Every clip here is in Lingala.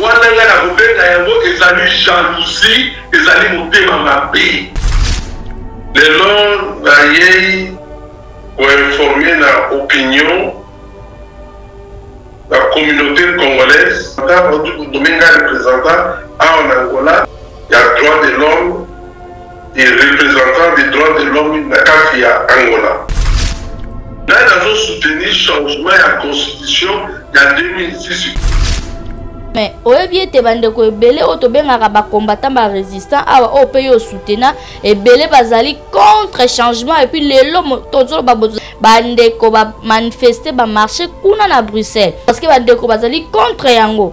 Wana ngai nakobenga yango ezali jalousie, ezali motema mabe. Lelo nayei koinforme na opinion na communaute congolaise ata bauti konomenga representant awa na Angola ya droit de l'homme Ye representant des droits de l'homme na kati ya Angola. Nani azo soutenir changement ya constitution ya 2006? mais oyebi ete bandeko ebele oyo tobengaka bacombattant barésistant awa oyo mpe yo osutena ebele bazali contre changement epuis lelo tozoloba bandeko bamanifeste bamarche kuna na bruxelles parce que bandeko bazali contre yango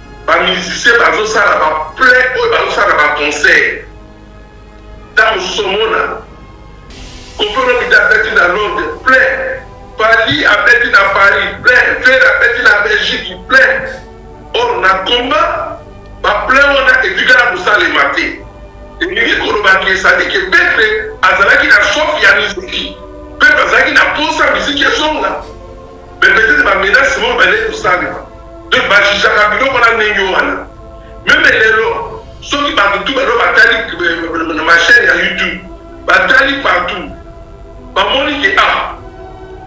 Ba musiciens bazo sala ba play oyo bazo sala ba concert. Tango mosusu omona Koffi Olomide abeti na Londres plein, Fally abeti na Paris plein, Ferre abeti na Belgique plein. Or na combat ba plein wana etikala kosalema te. Elingi koloba ke ezali ke Petre azalaki na soif ya miziki, Petre azalaki na posa miziki ezonga. Mais peut-être ba menaces oyo bazali kosalema donc bajijaka biloko na ndenge wana meme lelo soki bato tu balo batali euh, na machaine ya youtube batali partout bamoni ke a ah,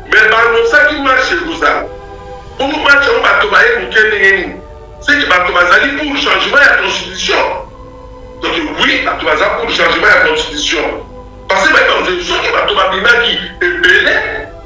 me balosaki marche ekozala bongo marche yango bato baye moke ndenge nini seke bato bazali pour changement ya constitution donc oui bato baza pour changement ya constitution parce que bayebi soki bato babimaki ebele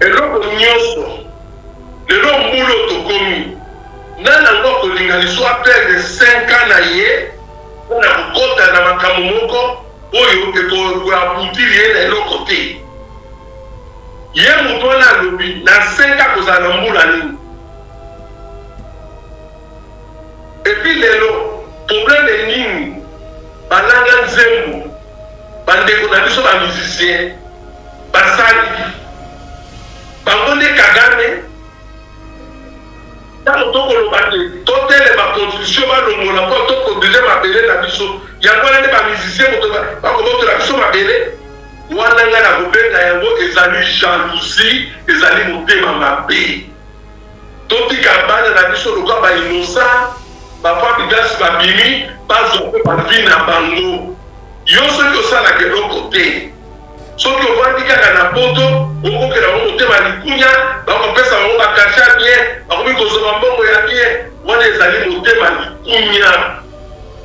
Eloko nioso lelo mbula oyo tokomi nani yango akolinga lisusu a perdre 5 ans na ye pona kokota na makambo moko oyo eko aboutir ye na eloko te ye mutu wana alobi na 5 ans akozala na mbula nini epuis lelo probleme nini balanga nzembo bandeko na biso ba musicien Basali bango nde kagame. Tango to koloba te to telema constitution ba longola po to proteger mabele na biso yango wana nde ba musicien moto ba kobotola biso mabele wana nga na kobenga yango ezali jalousie ezali motema mabe totika bana na biso lokola ba innocent ba fami dasi babimi bazwa mpe bavi na bango yo soki osalaka eloko te Soki ovandi kaka na poto okokela bango motema ya likunya, bakopesa bango ba cachet ya bien, bakomi kozoba mbongo ya bien, wana ezali motema ya likunya.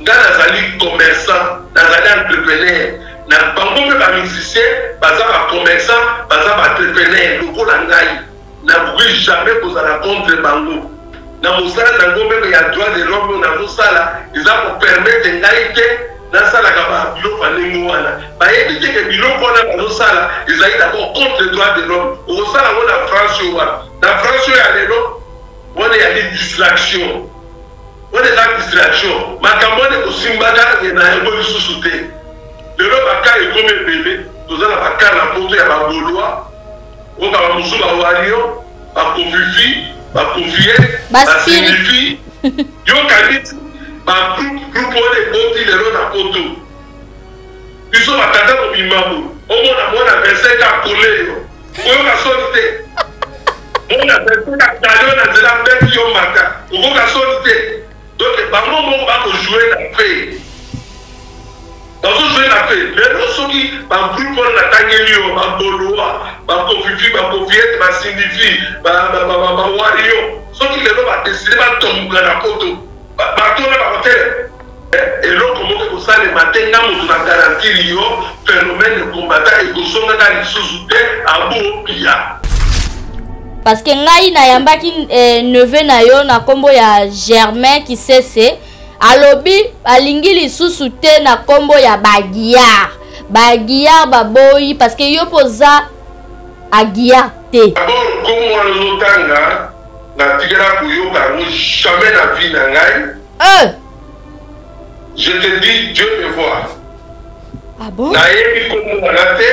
Ngai nazali commerçant, nazali entrepreneur, na bango mpe ba musiciens baza ba commerçants, baza ba entrepreneurs lokola ngai. Nakoki jamais kozala contre bango na mosala na ngo meme ya droit de l'homme oyo nazo sala eza ko permettre ngai te na salaka ba biloko ya ndenge wana bayebi te ke biloko wana bazo sala ezali d'abord contre droit de l'homme okosala ngo na France oyo wana na France oyo ya lelo wana ya distraction wana eza distraction makambo wana ekosimbaka na yango lisusu te lelo baka ekomi ebele toza na baka na poto ya bagolois Kota ba musu ba wario, ba kofifi, ba kofie, ba sirifi. Yo kaniti ba groupe groupe wana eboti lelo na poto. Biso ba tata mobimba bo. Omona mwana 25 ans kole yo. Oyoka soni te. Mwana 25 ans kale yo na nzela beti yo mata. Okoka soni te. Donc bango moko ba ko jouer na paix. Bazo jouer na paix. Lelo soki ba groupe wana na tangeli yo ba Golois, ba Kofifi, ba Kofiette, ba Sindifi, ba ba ba ba, ba Wario. Soki lelo ba décider ba tombuka na poto. Ba ba tona ba hotel. Eh, eloko moko ekosalema te nga moto na garantir yo phénomène combattant ekozongaka lisusu te abo pia parce que ngai nayambaki eh, neveu na yo na nkombo ya germain kisese alobi alingi lisusu te na nkombo ya baguillard baguillard baboyi parce que yo mpo oza aguillard te dabord nkombo wana ozotanga natikala koyoka yango jamais na vie na ngai euh. Je te dis Dieu me voit. Ah bon? Nayebi kombo na nga te,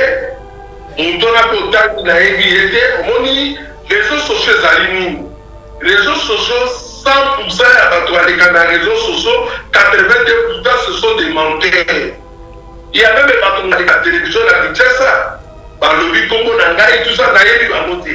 moto wana mpe otangi nayebi ye te. Omoni réseaux sociaux ezali nini? Réseaux sociaux 100% ya bato baleka na réseaux sociaux 82% ce sont des menteurs. Il y a même bato baleka télévision na Kinshasa balobi kombo na ngai tout ça nayebi bango te.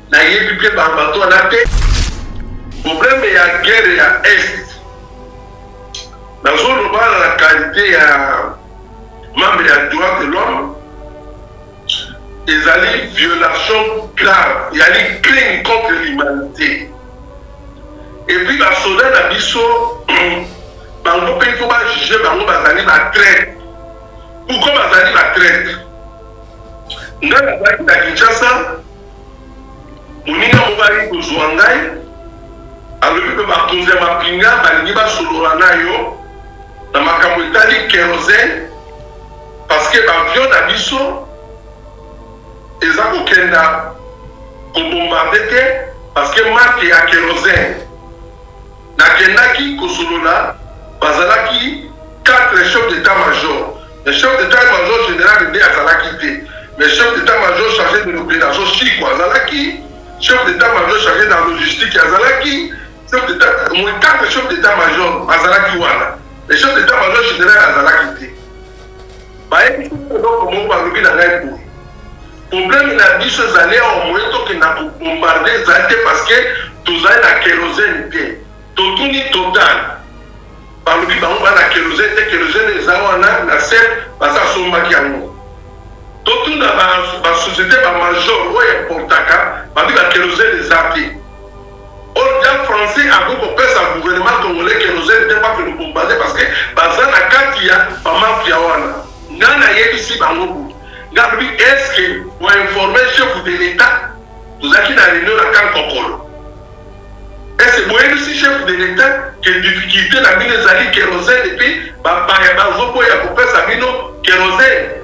Na yebi pe ba batu wana te. Probleme ya guerre ya est nazo loba na kalite ya membre ya droit de l'homme ezali violation grave ezali crime contre l'humanité epuis basoda na biso bango mpe mpo bajuge bango bazali batraite pourkoi bazali batraite ngai nazalaki na kinshasa Moninga moko ayaki kozwa ngai, alobi mpe bakonzi ya mapinga balingi basolola na yo na makambo etali kerosene, paske bavio na biso eza kokenda kobombarde te paske marke ya kerosene Nakendaki kosolola, bazalaki quatre chefs d'etat major, mais chef d'etat major general nde azalaki te, mais chef d'etat major charge de l'operation Shiko azalaki, chef d'etat major charge na logistique azalaki, chef d'etat omoni quatre chefs d'etat major bazalaki wana, mais chef d'etat major general azalaki te. Bayebisi eloko moko, balobi na ngai boye. Problème na biso ezali awa moyen tokenda ko bombarder ezali te parce que tozali na kerosene te. Totuni Total balobi bango bana kerosene te, kerosene eza wana na sel baza asombaki yango. Totuna ba, ba société ba major oyo importaka babi ba kerosene eza te. Oyo bien français akoki kopesa gouvernement congolais kerosene te batu le bombarde parce que baza na kati ya ba mafia wana. Nani ayebisi bango boye? Nga alobi est ce que bo informer chef de l'etat? Tozalaki na reunion na camp kokolo. Est ce que boyebisi chef de l'etat que difficulte na bino ezali kerosene et puis ba paya bazo boya kopesa bino kerosene?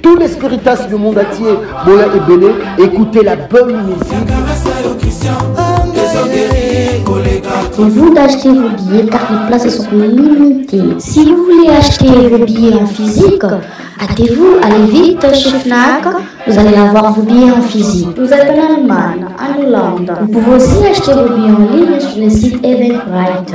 Tous les spiritas du monde entier, Bola et Bélé, écoutez la bonne musique. Vous d'acheter vos billets car les places sont limitées. Si vous voulez acheter vos billets en physique, hâtez-vous, allez vite chez Fnac, vous allez avoir vos billets en physique. Vous êtes en Allemagne, en Hollande. Vous pouvez aussi acheter vos billets en ligne sur le site Eventbrite.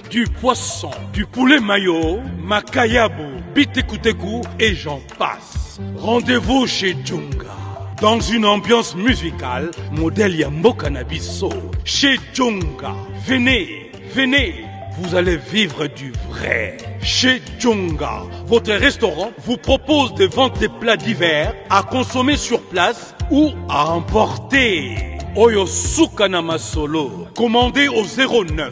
du poisson, du poulet mayo, makayabu, bitekuteku et j'en passe. Rendez-vous chez Djunga. Dans une ambiance musicale, modèle Yambo Cannabiso. Chez Djunga. Venez, venez, vous allez vivre du vrai. Chez Djunga, votre restaurant vous propose des ventes des plats divers à consommer sur place ou à emporter. Oyo Sukanama Solo, commandez au 09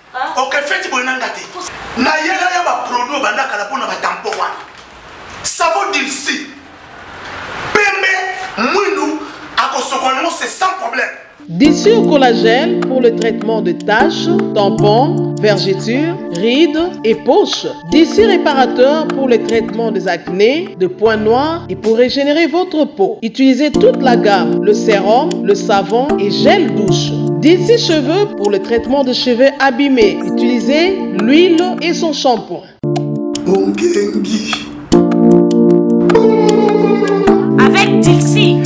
oke feti boye na nga te nayela ya baproduit obanda kala mpo na batampo wana savo dilsi pembe mwindu akosokola nango se sans problème Dissure collagène pour le traitement de taches, tampons, vergetures, rides et poches. D'ici réparateur pour le traitement des acnés, de points noirs et pour régénérer votre peau. Utilisez toute la gamme, le sérum, le savon et gel douche. D'ici cheveux pour le traitement de cheveux abîmés. Utilisez l'huile et son shampoing. Avec Dixie.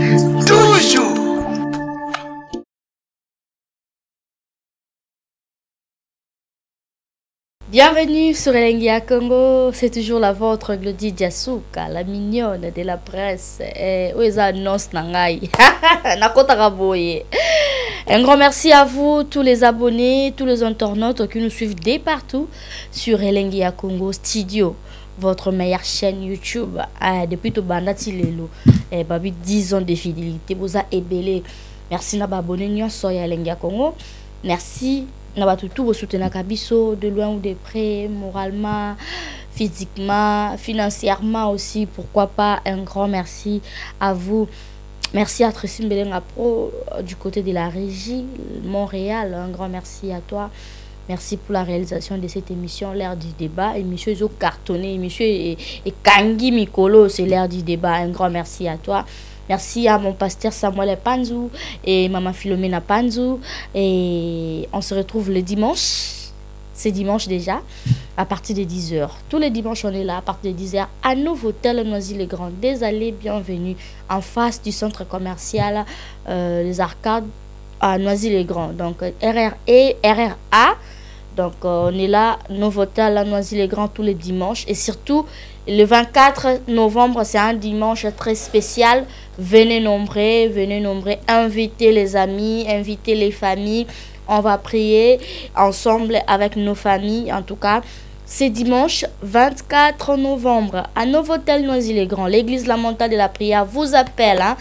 Bienvenue sur Elengi ya Congo, c'est toujours la vôtre Glody Diasuka, la mignonne de la presse. Eh, oyo eza annonce na ngai. Nakotaka boye. Un grand merci à vous, tous les abonnés, tous les internautes qui nous suivent de partout sur Elengi ya Congo Studio, votre meilleure chaîne YouTube. Eh, depuis tout banda tilelo, eh, babi 10 ans de fidélité, boza ebele. Merci na ba abonnés nyonso ya Elengi ya Congo. Merci na bato tout à de loin ou de près moralement physiquement financièrement aussi pourquoi pas un grand merci à vous Merci à Tracy Pro euh, du côté de la régie Montréal. Un grand merci à toi. Merci pour la réalisation de cette émission, l'air du débat. Et monsieur, Zo cartonné. Monsieur et, Kangi Mikolo, c'est l'air du débat. Un grand merci à toi. Merci à mon pasteur Samuel Panzou et maman Philomena Panzou. Et on se retrouve le dimanche. C'est dimanche déjà, à partir de 10h. Tous les dimanches, on est là à partir de 10h à nouveau Tel Noisy-le-Grand. Désolé, bienvenue en face du centre commercial, euh, les arcades à Noisy-le-Grand. Donc, RRE, RRA. Donc euh, on est là, Novotel à la Noisy-les-Grands tous les dimanches. Et surtout, le 24 novembre, c'est un dimanche très spécial. Venez nombrer, venez nombrer, invitez les amis, invitez les familles. On va prier ensemble avec nos familles, en tout cas. C'est dimanche 24 novembre à Novotel Noisy-les-Grands. L'église montagne de la Prière vous appelle. Hein.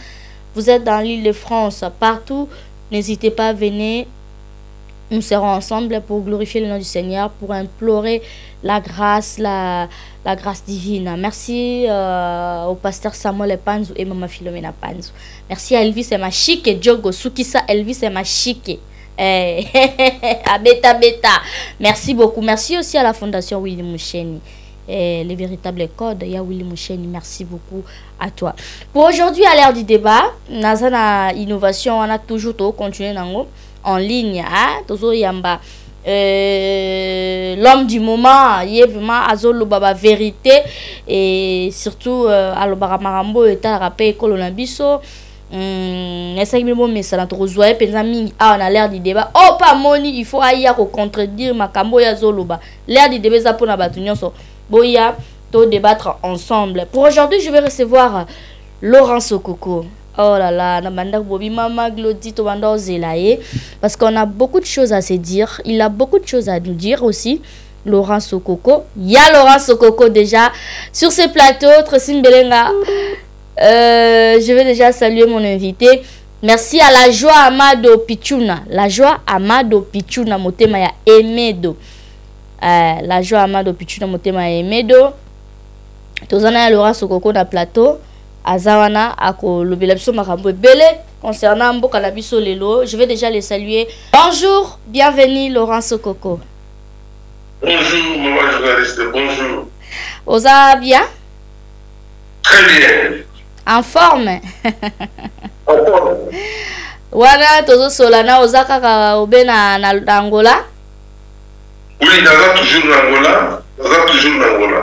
Vous êtes dans l'île de France, partout. N'hésitez pas, à venez nous serons ensemble pour glorifier le nom du Seigneur, pour implorer la grâce, la, la grâce divine. Merci euh, au pasteur Samuel Epanzu et Mama Philomena Panzu. Merci à Elvis et Machique, Diogo Sukisa, Elvis et ma à beta Merci beaucoup. Merci aussi à la Fondation Willy Moucheni. Et eh, les véritables codes, ya Willy Moucheni. Merci beaucoup à toi. Pour aujourd'hui, à l'heure du débat, Nazana Innovation, on a toujours tout continué. Nango en ligne hein? tozo yamba euh, l'homme du moment ye vraiment azoloba ba vérité et surtout euh, alobaka makambo oyo etalaka mpe ekolo na biso hmm, esaki bino bomesana tokozwa ye mpenza mingi awa na l'air du débat oyo oh, mpe amoni il faut aya kocontredire makambo oyo azoloba l'air du débat eza mpo na bato nyonso boya to débattre ensemble pour aujourd'hui je vais recevoir laurence okoko Oh là là, na banda bobi mama Glody to banda ozela ye parce qu'on a beaucoup de choses à se dire, il a beaucoup de choses à nous dire aussi. Laurent Sokoko, il y a Laurent Sokoko déjà sur ce plateau, Tracy Belenga. Euh, je vais déjà saluer mon invité. Merci à la joie Amado Pichuna, la joie Amado Pichuna motema ya Emedo. Euh, la joie Amado Pichuna motema ya Emedo. Tozana ya Laurent Sokoko na plateau. Aza wana ako lobela biso makambo ebele concernant mboka na biso lelo. Je vais déjà le saluer. Bonjour, bienvenue Laurent Sokoko. Bonjour maman journaliste, bonjour. Oza bien? Très bien. En forme? en forme. Wana tozo solana oza kaka obe na, na, na Angola? Oui, naza toujours na Angola. Naza toujours na Angola.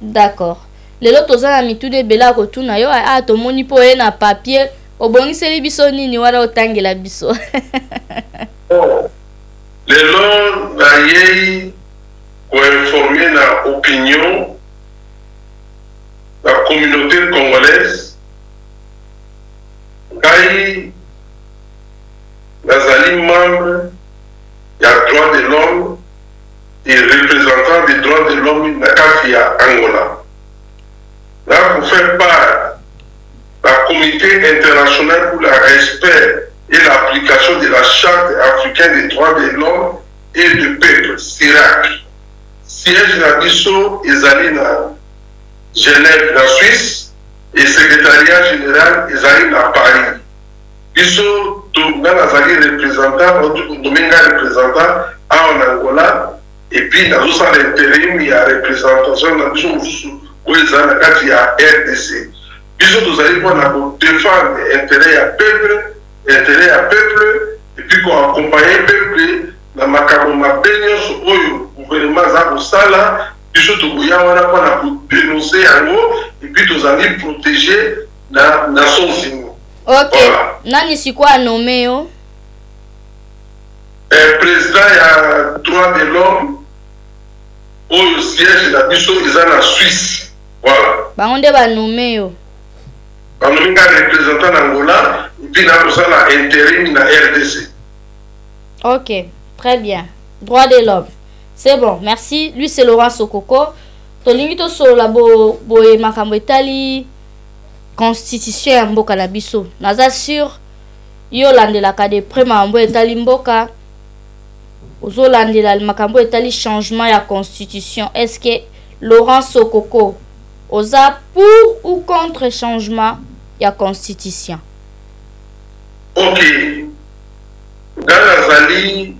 D'accord. Lelo toza na mituna ebele ya kotuna yo ah, ah tomoni mpo oye na papier obongiseli biso nini wana otangela biso oh, lelo nayei koinforme na opinion la communauté congolaise ngai nazali membre ya droit de l'homme et representant des droits de l'homme na kati ya Angola, na ko faire part na Comite international pour la respect et l'application de la Charte africaine des droits de l'homme et de peuple, CIRAC. Siège na biso ezali na Genève na Suisse et secretariat general ezali na Paris. Biso to nga nazali representant auto nomme nga representant awa na Angola et puis nazo sala interim ya representation na biso mosusu oyo ezali na kati ya rdc. Biso tozali mpo na ko defendre interet ya peuple, interet ya peuple et puis ko accompagner peuple na makambo mabe nionso oyo gouvernement aza kosala. Biso tokoya wana mpo na ko denoncer yango et puis tozali proteger. na na son zingo ok voilà. nani sikoyo anome yo eh, président ya droit de l'homme oyo siège na biso eza na suisse voilà bango nde banome yo banomi nga représentant na angola epuis nakosala interim na rdc ok très bien droit de l'homme c'est bon merci lui c'est laurent sokoko tolingi tosolola boye bo makambo etali constitution ya mboka na biso naza sur yo olandelaka de près makambo etali mboka ozolandela makambo etali changement ya constitution est ce que laurent sokoko oza pour ou contre changement ya constitution ok ngai nazali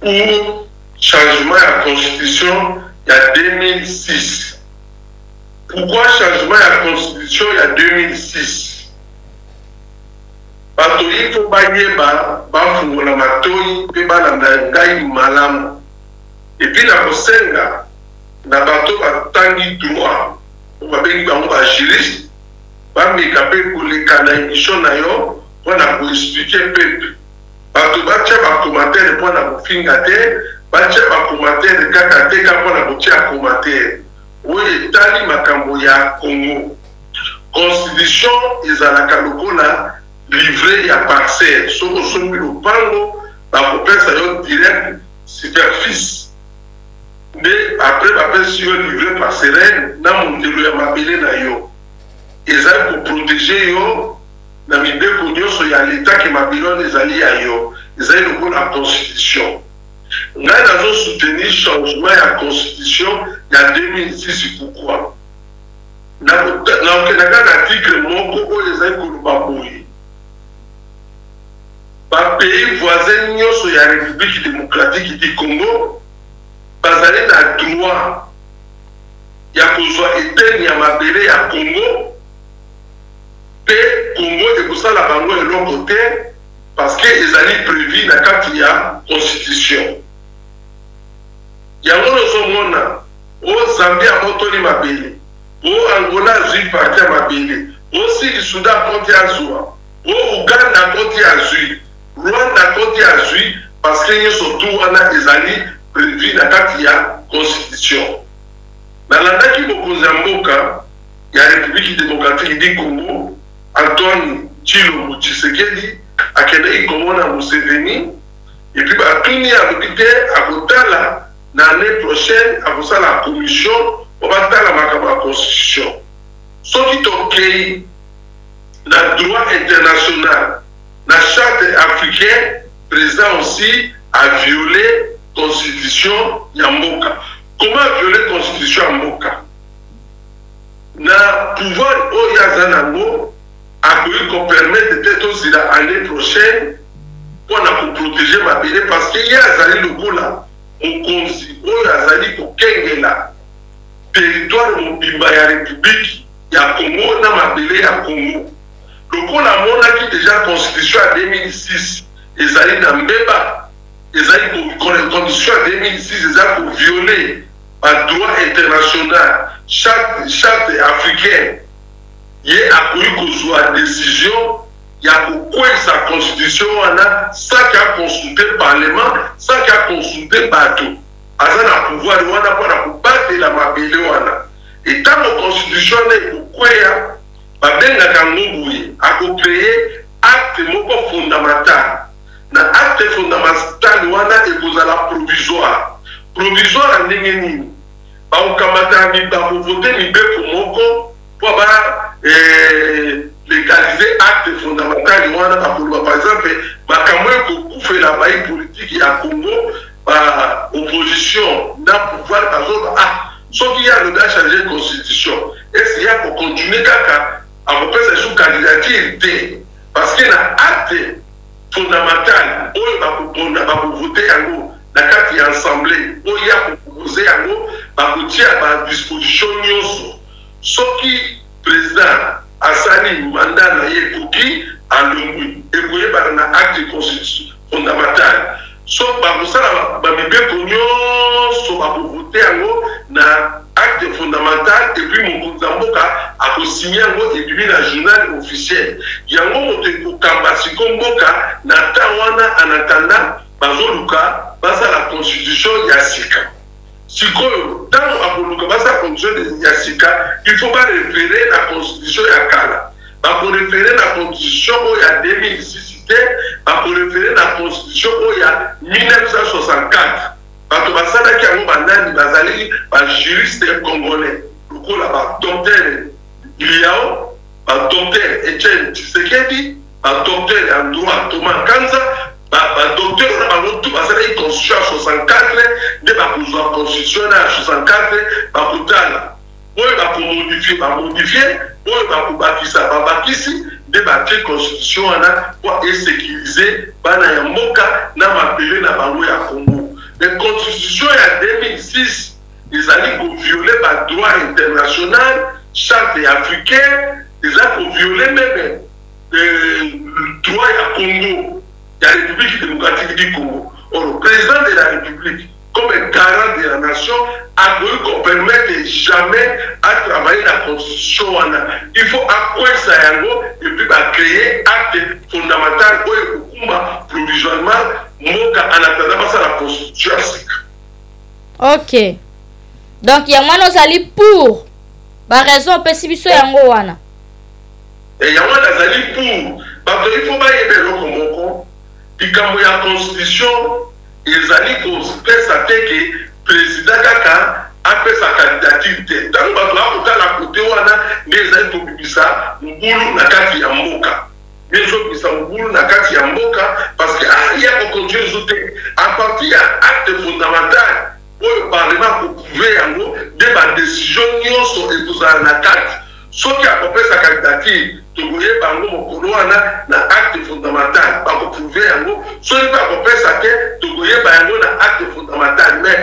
pour changement ya constitution ya 2006 pourquoi changement ya constitution ya 2006? Bato il faut bayeba, bafungola matoyi mpe balanda ngai malamu. Et puis nakosenga na bato oyo batangi droit, oyo babengi bango ba juristes, bameka mpe koleka na emission na yo mpo na ko expliquer peuple. Bato batya ba commentaire mpo na kofinga te, batya ba commentaire kaka te kaka mpo na kotya commentaire. Oyo etali makambo ya Congo, constitution ezalaka lokola livret ya parcelle, soki osombi lopango bakopesa yo direct superfice nde après bapesi yo livret parcelaire na mondelo ya mabele na yo, ezali ko proteger yo. na mibeko nionso ya l'etat que babylone ezali ya yo ezali lokola constitution ngai nazo soutenir changement ya constitution ya 2006 pourquoi nakokenda kaka na article moko oyo ezali koloba boye ba pays voisins nionso ya republique democratique du congo bazali na droit ya kozwa eteni ya mabele ya congo pe Congo ekosala bango eloko te parce que ezali prevu na kati ya constitution yango nozo mona o Zambie abotoli mabele o Angola azui parti ya mabele o Sud Soudan akoti azua o Ouganda akoti azui Rwanda akoti azui parce que nyoso tout wana ezali prevu na kati ya constitution nalandaki mokonzi ya mboka ya Republiki Demokratiki di Kongo, Antoine Tshilombo Tshisekedi akendeki komona Museveni epuis batuni ye alobi te akotala na annee prochaine akosala commission po batala makambo ya constitution. Soki tokeyi na droit international na charte africain president aussi a viole constitution ya mboka. Comment a viole constitution ya mboka? na pouvoir oyo ye aza na ngo akoki ko permettre te tozila annee prochaine pona ko proteger mabele parce que ye azali lokola mokonzi oyo azali kokengela territoire mobimba ya republique ya Congo na mabele ya Congo lokola amonaki deja constitution ya 2006 ezali na mbeba ezali condition ya 2006 eza ko viole ba droit international charte africaine ye akoki kozua decision ya kokweyisa constitution wana sans que a consulte parlement sans que a consulte batu aza na pouvoir wana pona kobatela mabele wana et tango constitution wana ekokweya babengaka yango boye ako cree acte moko fondamental na acte fondamental wana ekozala provisoire. Provisoire ya ndenge nini? Bakokamata mibako vote mibeko moko mpo ba eh, legalize acte fondamental wana. Bakoloba par exemple makambo ekokufela bayi politiki ya Congo, ba opposition na pouvoir bazoloba ah, soki ye alobi achange constitution esi ye akocontinue kaka akopesa su candidature te Parce que na acte fondamental oyo bakopona, bako voter yango na kati ya assemblee oyo ye ako proposer yango, bakotia ba dispositions nionso. Soki President asali mandat na ye ekoki, alongwi, ekoyebana na acte constitutionnel. fondamentale sauf bakosala ba mibeko nionso bako voter yango na acte fondamental et puis mokonzi ya mboka ako signer yango ebimi na journal officiel yango moto ekokamba siko mboka na temps wana en attendant bazoluka basala constitution ya sika Sikoyo tango bakoluka basala constitution ya sika il faut ba referer na constitution ya kala. Bako referer na constitution oyo ya 2006 te, bako referer na constitution oyo ya 1964. Bato basalaki yango banani? Bazali ba juristes congolais lokola ba docteur Liao, ba docteur Etienne Tshisekedi. Ba docteurs ya droit Thomas Kanza ba ba docteurs na bango tout basalaki constitution ya 64 nde bakozwa constitution na ya 64 bakotala oyo bakomodifie bamodifie oyo bakobakisa babakisi nde batie constitution wana mpo esekirize bana ya mboka na mabele na bango ya congo me constitution ya 2006 ezali koviole badroit international charte africaine eza koviole meme Droit ya Congo ya Republique democratique du Congo or President de la Republique comme un garant de la nation akoki ko permettre jamais a travailler na constitution wana il faut akwesa yango et puis ba creer acte fondamental oyo ekokumba provisoirement mboka en attendant basala constitution ya sika ok donc yango wana ozali pour baraison opesi biso yango wana Eh yango wana nazali pour bato il faut bayeba eloko moko likambo ya constitution ezali kopesa te ke president kaka apesa candidature te ntango bato baya kotala kote wana nde ezali kobimisa mobulu na kati ya mboka nde ezobimisa mobulu na kati ya mboka parce que ah, ye akocontinue ezo te a partir ya acte fondamental oyo parlement ako prouver yango nde ba decision nionso ekozala na kati soki akopesa candidature tokoyeba yango mokolo wana na acte fondamental bako prouver yango soki mpe akopesa te tokoyeba yango na acte fondamental mais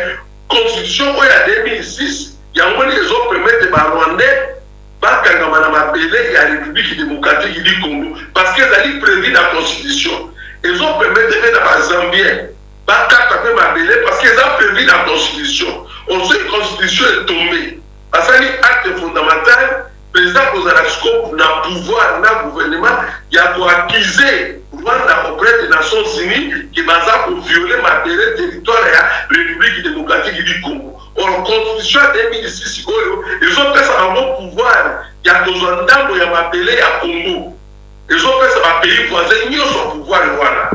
constitution oyo ya 2006 yango nde ezo permettre ba rwandais bakangama na mabele ya republiki demokratiki di congo parce que ezali prevu na constitution ezo permettre mpe na ba zambien ba kata pe mabele parce que eza prevu na constitution ozui constitution e tombe basali acte fondamental president akozala sikoyo na pouvoir na gouvernement ya ko accuse Rwanda auprès des Nations Unies que baza ko violer mabele territoire ya République démocratique du Congo or constitution ya 2006 oyo ezopesa bango pouvoir ya kozwa ndambo ya mabele ya Congo ezopesa ba pays voisins nyonso pouvoir wana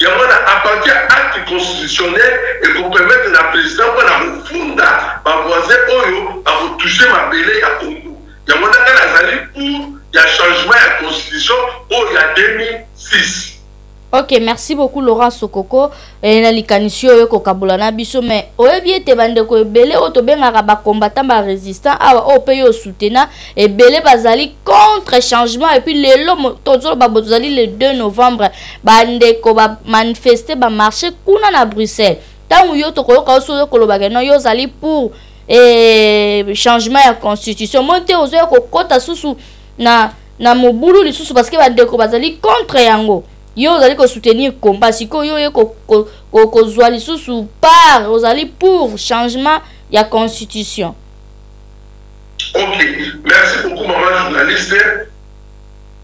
Yango wana, à partir ya acte constitutionnel, eko permettre na President mpo na kofunda ba voisins oyo bako toucher mabele ya Congo. Yango wana ngai nazali pour ya changement ya constitution oyo ya 2006. Ok merci beaucoup Laurent Sokoko eh, na likanisi oyo kokabola na biso mais oyebi ete bandeko ebele oyo tobengaka ba combattant ba résistant awa oyo mpe yo soutena ebele bazali contre changement epuis lelo tozoloba bo tozali le 2 novembre bandeko ba manifeste ba marche kuna na bruxelles ntango yo tokoyoka yo soki okolobaka no yo ozali pour eh, changement ya constitution moi te ozoya kokɔta susu na na mobulu lisusu parce que bandeko bazali contre yango yo ozali kosoutenir combat sikoyo yo oye kozwa lisusu part ozali pour changement ya constitution ok merci beaucoup maman journaliste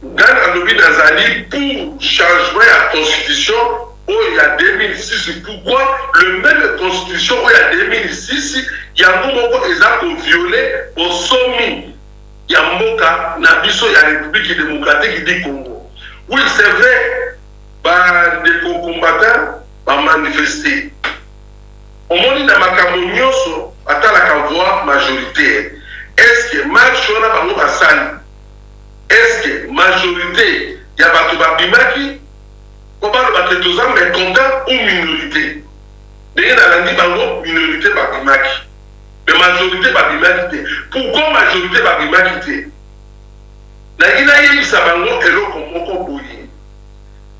Ngai nalobi nazali pour changement ya constitution oyo ya 2006 pourquoi le meme constitution oyo ya 2006 yango moko eza ko violer bonsomi ya mboka na biso ya Republique democratique du Congo. Oui c'est vrai ba ndeko combattants ba manifester omoni na makambo nionso batalaka voix majoritaire est ce que marche wana bango basali Est-ce que majorite ya batu ba bimaki po ba loba que toza mecontent ou minorite? Ndenge na landi bango minorite ba bimaki mais majorite ba bimaki te. Pourquoi majorite ba bimaki te? Nalingi na yebisa bango eloko moko boye,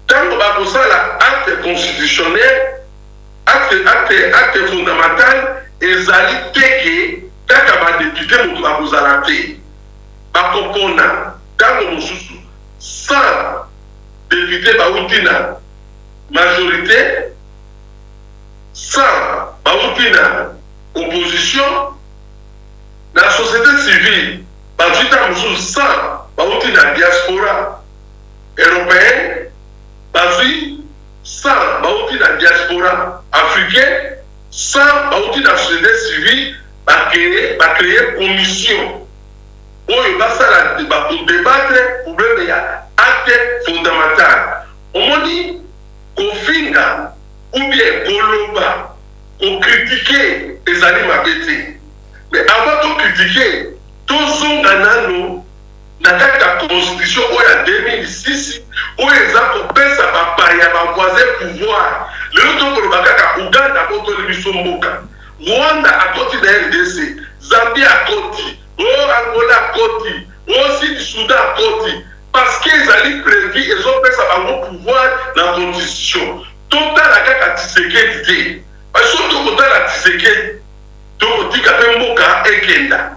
tango ba kosala acte constitutionnel, acte, acte, acte fondamental ezali te que kaka ba deputes moto ba kozala te. bakopona tango mosusu 100 deputes bawuti na majorite, 100 bawuti na opposition, na societe civile bazwi tango mosusu 100 bawuti na diaspora europeenne, bazwi 100 bawuti na diaspora africain, 100 bawuti na societe civile. ba cree ba creer commission oyo basala ba ko debattre probleme ya acte fondamental omoni kofinga ou bien koloba ko critique ezali mabe te mais avant to critique tozonga nano na kati ya constitution oyo ya 2006 oyo eza kopesa bapaya ba voisin pouvoir lelo tokoloba kaka uganda botoli biso mboka Rwanda akoti na rdc, Zambie akoti, ooh Angola akoti, ooh Sud Soudan akoti parce que ezali prevu ezo pesa bango pouvoir na constitution. Totala kaka Tshisekedi te, soki tokotala Tshisekedi tokotika pe mboka ekenda.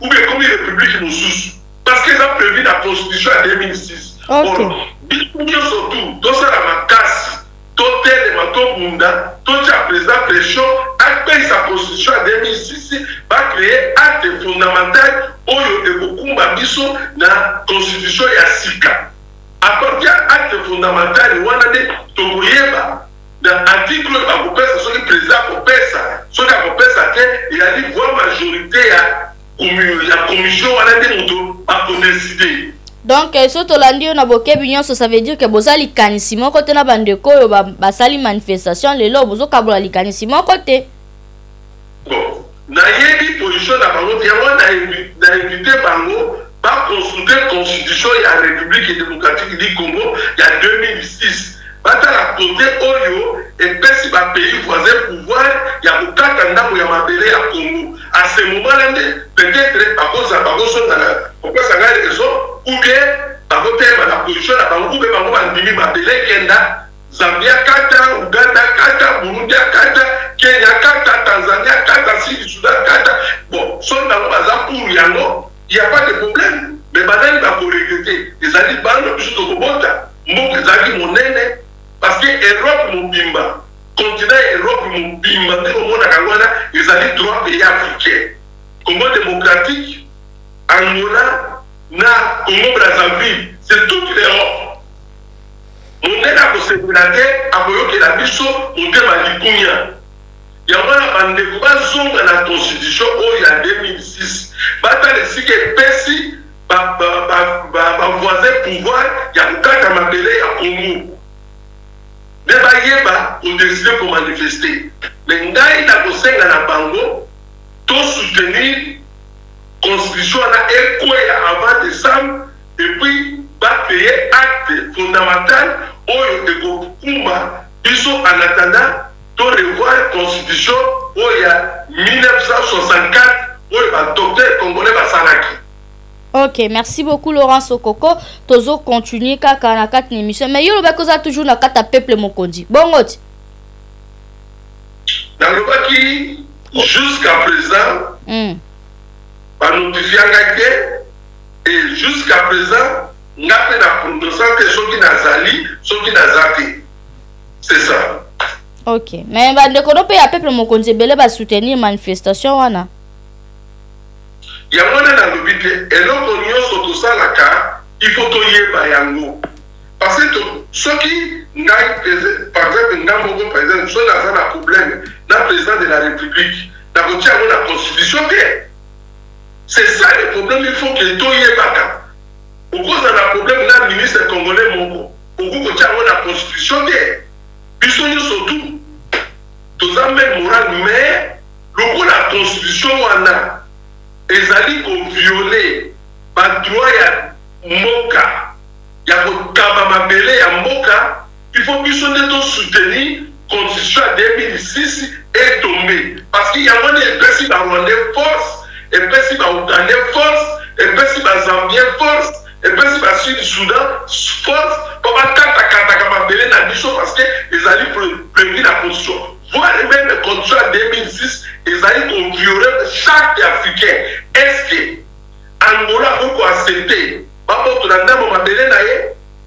ou bien ekomi republique mosusu parce que eza prévu na constitution ya 2006 okay. or biso nyonso tu tosala makasi totelema tobunda totya président pression apesa constitution ya 2006 bacree acte fondamental oyo ekokumba biso na constitution ya sika apartir acte fondamental wana nde tokoyeba Na article oyo bakopesa soki president akopesa soki akopesa te ezali voix majorite ya ya commission wana nde moto bakodeside donc eh, so tolandi yo na bokebi nyonso ça veut dire que boza likanisi moko te na bandeko oyo basali manifestation lelo bozokabola likanisi moko te Bon na yebi position na bango yango wana na invite bango ba consulter constitution ya republique democratique du Congo ya 2006 batala cote oyo epesi ba pays voisins pouvoir ya kokata ndambo ya mabele ya Congo a ce moment là nde peut etre bakoza bakosonga na kopesa ngai raison ou bien bakoteyema na position na bango ou bien bango bandimi mabele ekenda Zambia kata, Ouganda kata, Burundi akata, Kenya akata, Tanzania akata, Sud Sudan akata. Bon, soki bango baza pour yango, il n'y a pas de problème. Mais banani ba ko regretter? Ezali bana biso tokobota, mboka ezalaki monene parce que Europe mobimba, continent ya Europe mobimba nde omonaka yango wana ezali droit pays africain. Congo démocratique, Angola na Congo Brazzaville, c'est toute l'Europe. Mondele akosepela te, akoyokela biso motema likunya. Yango wana bandeko bazonga na constitution oyo ya 2006, batala esika epesi ba ba ba ba ba voisins pouvoir ya kokata mabele ya Congo nde bayeba ko decider ko manifester. Mais ngai nakosenga na bango to soutenir constitution wana ekweya avant decembre et puis ba cree acte fondamental oyo eko kumba biso en attendant to revoir constitution oyo ya 1964 oyo ba docteur congolais ba salaki. Ok, merci beaucoup Laurence Okoko. Tozo continuer kaka na kati na émission. Mais yo lobaki oza toujours na kata peuple mokonzi. Bongo ti. Nalobaki jusqu'à présent. Mm. Ba notifiaka te Et jusqu'à present nga pe na progressant te soki na zali soki na za te c'est ça. Ok mais ba ndeko no pe ya peuple mokonzi ebele ba soutenir manifestation wana. Yango na nalobi te eloko nyonso tosalaka il faut toyeba yango parce que soki ngai par exemple nga moko par exemple soki naza na problème na président de la république nakotia yango na constitution te C'est ça le problème il faut que to yebaka oko zala problème na ministre congolais moko okoki ko tia yango na constitution te biso nioso tout toza meme moral mais lokola constitution wana ezali ko violer ba droit ya mboka ya ko kaba mabele ya mboka Il faut biso nde to soutenir constitution ya 2006 est tombe parce que yango nde epesi ba rwandais force epesi ba ougandais force epesi ba zambien force epesi ba sud soudan force po bakata kataka mabele na biso parce que ezali prevu na constitution voir meme constitution ya 2006 ezali ko violer chaque africain est ce que angola akoki ko accepter babotola ndambo mabele na ye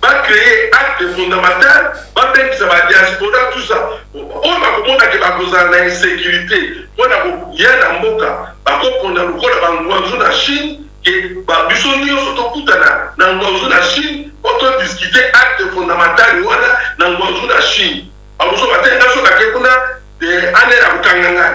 ba cree acte fondamental ba bengisa ba diaspora tout ça oyo bakomona ke bakozala na insecurite mpo na koya na mboka bakopona lokola ba ngwanzu na chine ke ba biso nyonso tokutana na ngwanzu na chine mpo to discute acte fondamental wana na ngwanzu na chine bakozwa batenga soki ake kuna anr akokanga ngai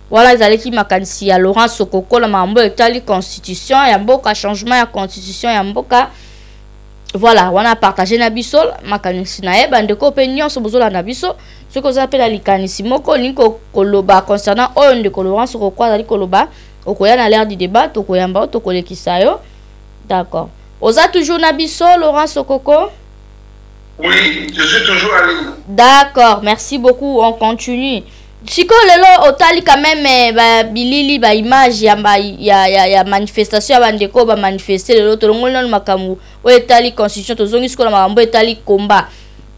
Wana ezalaki makanisi ya Laurent Sokoko na makambo etali constitution ya mboka, changement ya constitution ya mboka. Voilà, wana partage na biso makanisi na ye bandeko mpe nyonso bozolanda biso soki oza mpe na likanisi moko olingi koloba concernant oyo ndeko Laurent Sokoko azali koloba okoya na l'air du débat tokoyamba yo tokolekisa yo d'accord oza toujours na biso Laurent Sokoko Oui, je suis toujours à D'accord, merci beaucoup, on continue. sikoyo lelo otali quand même eh, ba bilili ba image ya, ya, ya, ya manifestation ya bandeko oyo bamanifeste lelo tolongoli nano makambo oyo etali constitution tozongi sikoyo na makambo etali combat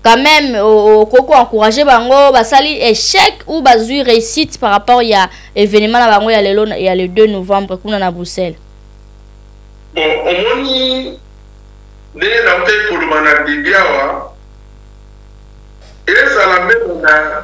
quand même okoki koencourage bango basali échec ou bazwi réussite par rapport ya événement na bango ya lelo ya le 2 novembre kuna na bruxelles bon omoni ndenge nautaki koloba na debut awa ezala meme na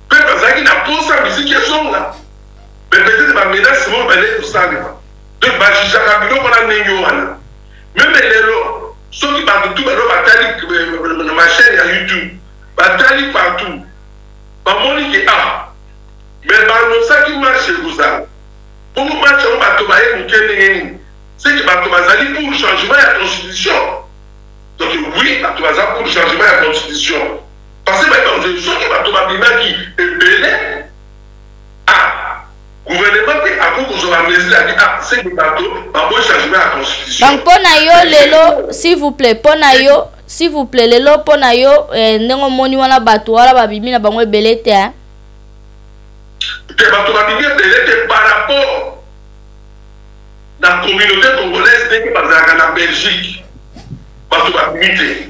Mpe bazalaki na mposa miziki ezonga. Mais peut-etre ba menaces oyo bazali kosalema. Donc ba jugeaka biloko na ndenge wana. Meme lelo soki bato tout baloba batali euh, na ma chaîne ya YouTube, batali partout, bamoni ke ah mais banosaki match ekozala bongo match yango bato baye moke ndenge nini seke bato bazali pour changement ya constitution donc oui bato baza pour changement ya constitution Parce que bayebi bango soki bato babimaki ebele a ah, gouvernement mpe akoki kozwa bamesure ya bi a ah, seke bato baboyi changement ya constitution. Donc mpo na yo lelo s'il vous plaît mpo na yo s'il vous plaît lelo mpo na yo eh, ndenge omoni wana bato wana babimi na bango ebele te hein? te bato babimi ebele te par rapport na communauté congolaise ndenge bazalaka na belgique bato babimi te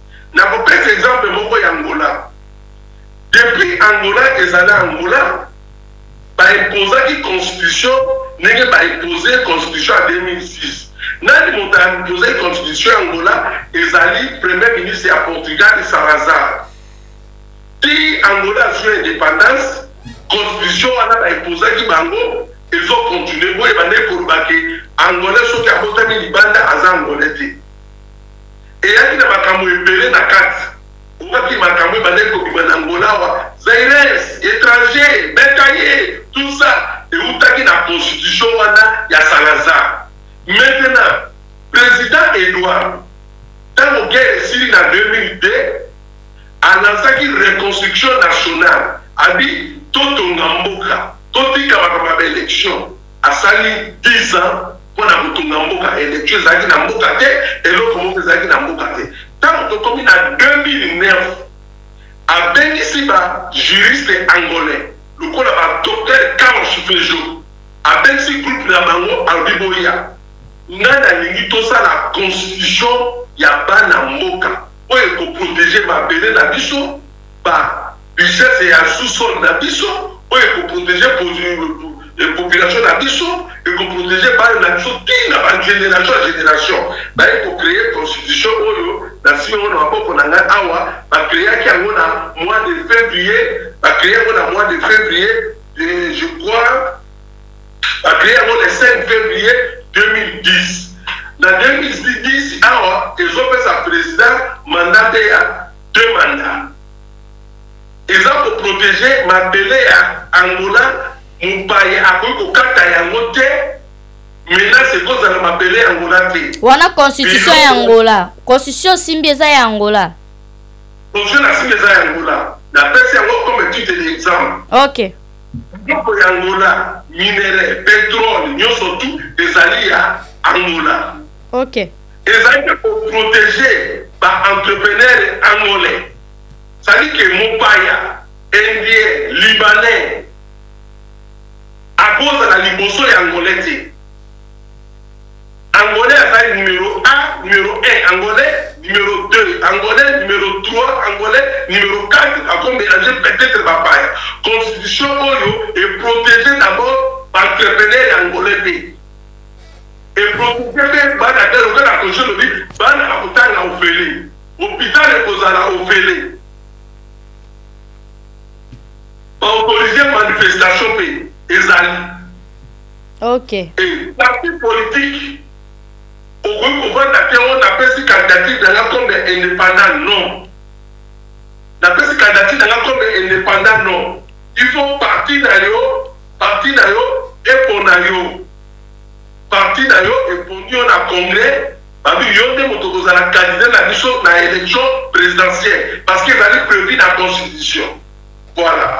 Nakopesa exemple moko ya Angola. Depuis Angola ezala Angola, ba imposaki constitution ndenge ba imposer constitution ya 2006. Nani moto a imposer constitution ya Angola? Ezali premier ministre ya Portugal Salazar. Ti Angola azwi independance, constitution wana ba imposaki bango ezo continuer. Boye bandeki koloba ke Angolais soki abotami libanda aza Angolais te. eyaki na makambo ebele na kati bobaki makambo ebandaki kobima na Angola awa Zaires etranger betaye tout ça eutaki na constitution wana ya Salazar maintenant president Edouard ntango guerre esili na 2002 alanzaki reconstruction nationale abi totonga mboka totika makambo ya baelection Asali 10 ans mpo na kotonga mboka. Election ezalaki na mboka te, eloko moko ezalaki na mboka te. Tango tokomi na 2009, abengisi ba juristes angolais lokola ba Docteur Carlos Feijoo, abengisi groupe na bango alobi boya, ngai nalingi tosala constitution ya bana mboka oyo eko proteger mabele na biso, ba. Richesse ya sous sol na biso oyo eko protege population na biso, eko protege bana na biso tii na ba generation ya generation. Baye ko creer constitution oyo na simbi yango na maboko na ngai awa, ba creaki yango na mois de fevrier, ba creer yango na mois de fevrier et je crois ba creer yango le 5 fevrier 2010. Na 2010 awa ezo pesa president mandat te ya deux mandats. eza ko protege mabele ya Angola mupaya akoki kokata yango te menace ekozala mabele ya Angola te wana constitution ya Angola constitution simbi eza ya Angola constitution na simbi eza ya Angola na pesi yango comme titre d'exemple okay biloko ya ngola minere petrole nyonso tu ezali ya angola okay. Ezali pe ko proteger ba entrepreneurs angolais. Ça dit que mopaya, indien, libanais akozala liboso ya angolais te. Angolais azali numero un, numero un angolais, numero deux angolais, numero trois angolais, numero quatre ako melanger peut-etre bapaya. Constitution oyo e proteger d'abord ba entrepreneurs angolais te. Eprofite te bana te lokola na congee olobi bana bakotanga ofele hopital ekozala ofele ba autoriser manifestation pe ezali ok et parti politique okoki kovanda te o napesi candidature na nga comme indépendant non napesi candidature na nga comme indépendant non il faut parti na yo parti na yo epona yo parti na yo epongi yo na congrès balobi yo nde moto okozala candidat na biso na election presidentielle parce que ezali prevu na constitution voilà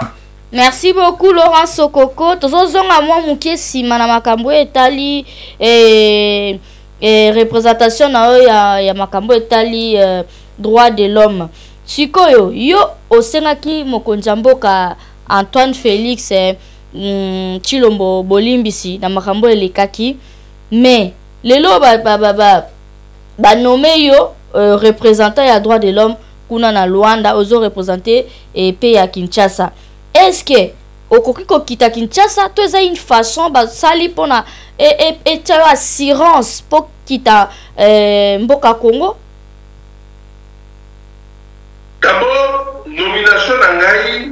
merci beaucoup laurent sokoko tozozonga mwa moke nsima na makambo oyo etali eh, eh, représentation na yo ya, ya makambo oyo etali eh, droit de l'homme sikoyo yo osengaki mokonzi ya mboka antoine félix eh, Hum tshilombo bolimbisi na makambo elekaki mais lelo ba ba ba ba, ba nomme yo euh, representant ya droit de l'homme kuna na Luanda ozo representer eh, pe ya Kinshasa est ce que okoki kokita Kinshasa to eza une façon basali mpona etia yo assurance mpo kita eh, mboka Congo D'abord, nomination na ngai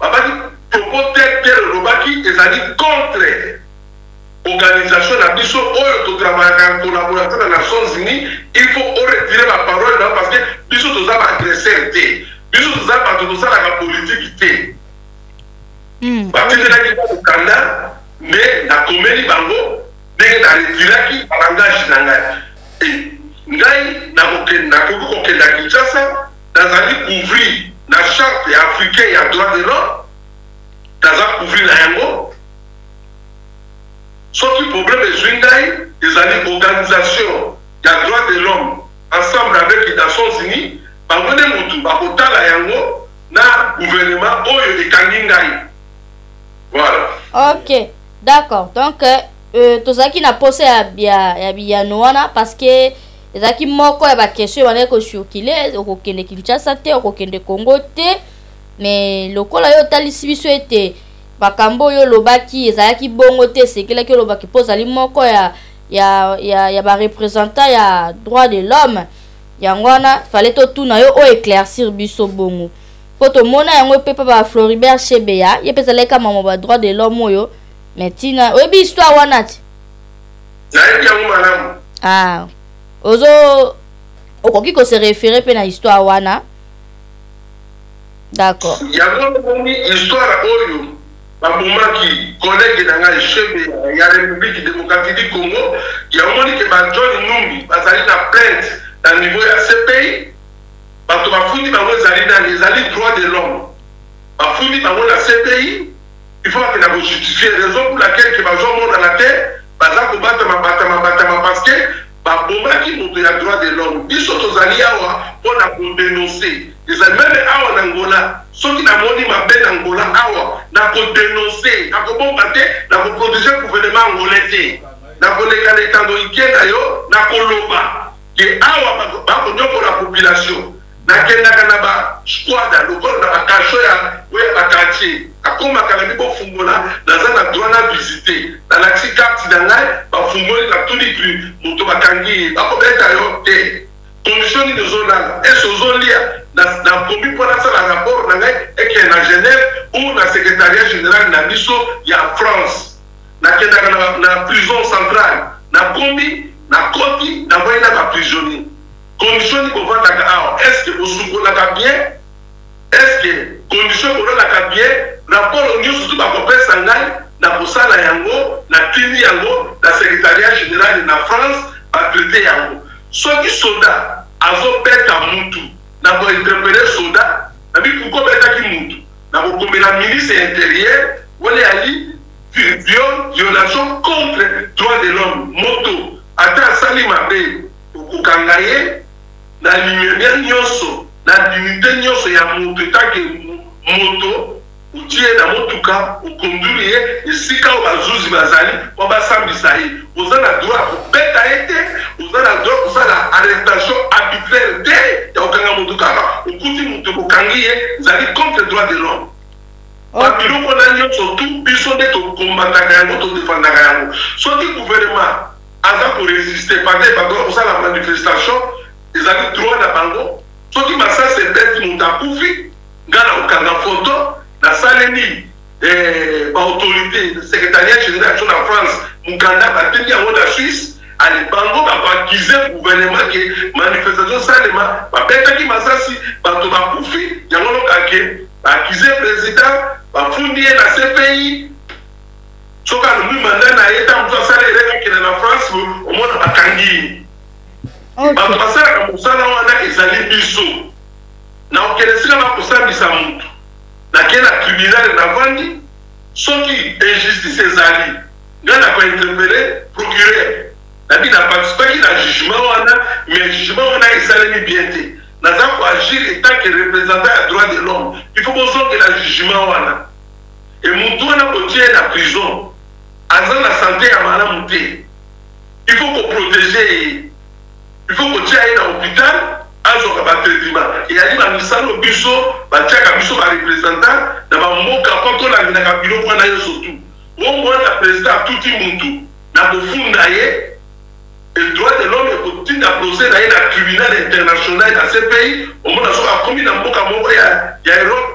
Babaki topo tel quel olobaki ezali contre organisation na biso oyo to travaillaka en collaboration na nations unies il faut o retirer ba parole na yo parce que biso toza ba agresseur te biso toza bato tosalaka politique te mm. batindelaki ba mokanda nde nakomeli bango ndenge na retiraki balangage na ngai ngai nakoki kokenda kinshasa nazali couvrir na charte africain ya droit de l'homme naza couvrir na yango soki problème ezwi ngai ezali organisation ya droit de l'homme ensemble avec les nations unies bango nde motu bakotala yango na gouvernement oyo ekangi ngai voilà ok d'accord donc euh, tozalaki na posa ya, ya, ya biyano wana parce que ezalaki moko ya bakestion ebandaki kocirkule okokende kinshasa te okokende congo te me lokola yo otalisi biso ete makambo oyo olobaki ezalaki bongo te esekelaki olobaki mpo ozali moko ya, ya, ya, ya barepresentant ya droit de l'homme yango wana fale totuna yo oyo éclaircir biso bongo mpo tomona yango mpe mpa ba floribert shebeya ye mpe ezalaki kama mwa badroit de l'homme oyo me ntina oyebi histoire wana te nayebi yango malamu ah ozo okoki ko se référer mpe na histoire wana d'accord yango okomi histoire oyo babomaki collègue na ngai chebe ya république démocratique du congo yamoni ke bajohn numbi bazali na plainte na niveau ya cpi bato bafundi bango ezali nani ezali droit de l'homme bafundi bango na cpi il faut bakenda ko justifier raison pour laquelle que bazo monana te baza kobatama batama batama parce que babomaki moto ya droit de l'homme biso tozali awa mpo na kodenonce ezali meme awa na ngola soki namoni mabe na ngola awa nakodenonce nakobomba te nakoproduise gouvernement angolais te nakoleka na etando ike na yo nakoloba ke awa bakonyokola population Nakendaka na ba squada lokola na ba cachot ya oyo ya ba quartier akomaka na bi bofungola naza na droit na visite nalakisi carte na ngai bafungoli natuni du moto bakangi ye bakobeta yo te condition nini ozolala ese ozolia nakomi mpo nasala rapport na ngai ekende na Genève ou na secretariat general na biso ya France nakendaka na prison centrale nakomi nakoti namoni na ba prisonnier Condition nini bovandaka awa est ce que osukolaka bien est ce que condition bolalaka bien na polo nioso tout bakopesa ngai na kosala yango na tindi yango na secretariat generale na France ba traite yango soki soda azobeta mutu na ko interpele soda na bi pourquoi obetaki mutu na kokomela ministre ya interieur wana yali viol violation contre droit de l'homme moto ata asali mabe Okokanga ye na limemia nyonso, na dignite nyonso ya moto, etant que moto, otie ye na motuka, o conduire ye esika oyo ba zuzi bazali po basambisa ye. Oza na droit ya kobeta ye te, oza na droit ya kosala arrestation arbitraire te, ya kokanga moto kaka okuti moto bokangi ye, ezali contre droit de l'homme. Ba biloko wana nyonso tout biso nde to combattaka yango, to defendaka yango. Soki gouvernement. Aza ko resister patai bato wana kosala manifestation ezali droit na bango soki masasi ebeti moto akufi nga na kokanga photo na saleli eh, ba autorite secretariat general ya na France mokanda bateki yango na Suisse ali bango bakoakize gouvernement ke manifestation salema babetaki masasi bato bakufi yango lokake baakize president bafundi ye na CPI Soki alongui mandat na ye tango mosusu asala erreur akende na France omona bakangi ye. Bato basalaka mosala wana ezali biso. Nakokende esika na kosambisa moto nakei na tribunale navandi soki injustice ezali ngai na ko interpelle procureur nabi na participaki na jugement wana mais jugement wana esalemi bien te naza ko agir etant que representant ya droit de l'homme il faut bozongela jugement wana. et mutu wana kotia ye na prison aza na sante ya malamu te il faut ko proteger ye il faut kotia ye na hopital azwaka ba traitement eyali ba misalo biso batiaka biso ba representant na ba mboka po tolandaka biloko wana yoso tu bongo wana president atuti mutu na kofunda ye et droit de l'homme ekotinda procès na ye na tribunal international na CPI omona soki akomi na mboka moko ya ya Europe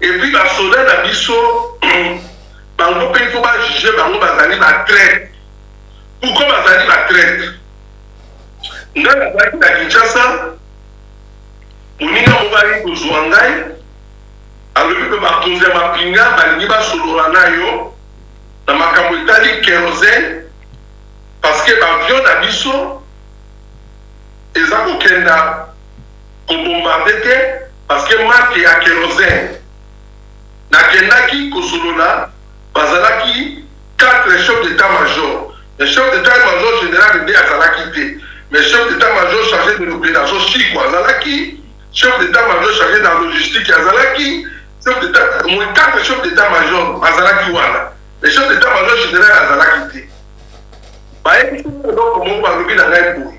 et puis ba soda na biso bango pe il faut ba juge bango bazali ba traite pourquoi bazali ba traite ngai nazalaki na kinshasa moninga moko ayi kozwa ngai alobi mpe bakonzi ya mapinga balingi basolola na yo na makambo etali kerosene parceke bavio na biso eza kokenda kobombarde te Parce que marque ya kerosene nakendaki kosolola bazalaki 4 chefs d'etat major mais chef d'etat major general nde azalaki te mais chef d'etat major charge de l'opération shiko azalaki chef d'etat major charge na logistique azalaki chef d'etat moi 4 chef d'etat major azalaki wana mais chef d'etat major general azalaki te bayebisi eloko moko balobi na ngai boye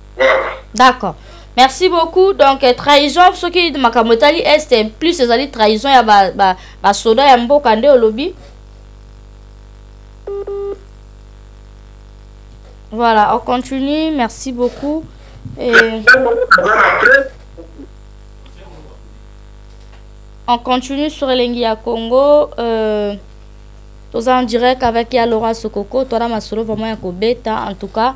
voilà d'accord merci beaucoup donc euh, trahison soki makambo etali est plus ezali trahison ya basoda ya mboka nde olobi voilà on continue merci beaucoup Et... on continue sur elengi ya congo euh, toza en direct avec ya laura sokoko tola masolo vraiment ya kobeta en tout cas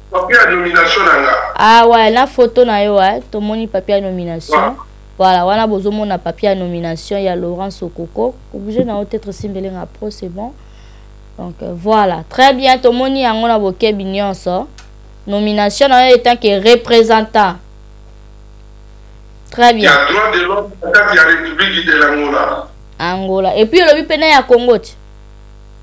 Papier ya nomination na nga. Ah ouais, na photo na yo eh, tomoni papier ya nomination. Ouais. Voilà, wana bozo mona papier ya nomination ya Laurent Sokoko. Obligé na peut-être simbele nga pro, c'est bon. Donc euh, voilà, très bien, tomoni yango na bokebi nyonso. Nomination na yo étant que représentant. Très bien. Ya droit de l'homme kati ya République de l'Angola. Angola. Et puis olobi pena ya Congo ti.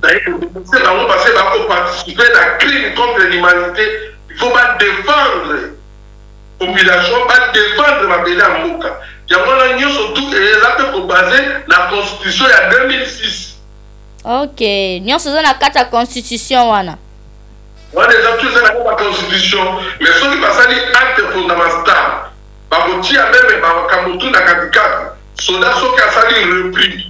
Baye ko denoncer bango parce que ba ko participer na crime contre l'humanite, il faut ba defendre population, ba defendre mabele ya mboka. Yango wana nionso tout eza pe ko base na constitution ya 2006. Ok, nionso eza na kati ya constitution wana. Wana eza tout eza na kati ya constitution, mais soki basali acte fondamental bakotia meme makambo tout na katikati, soda soki asali repris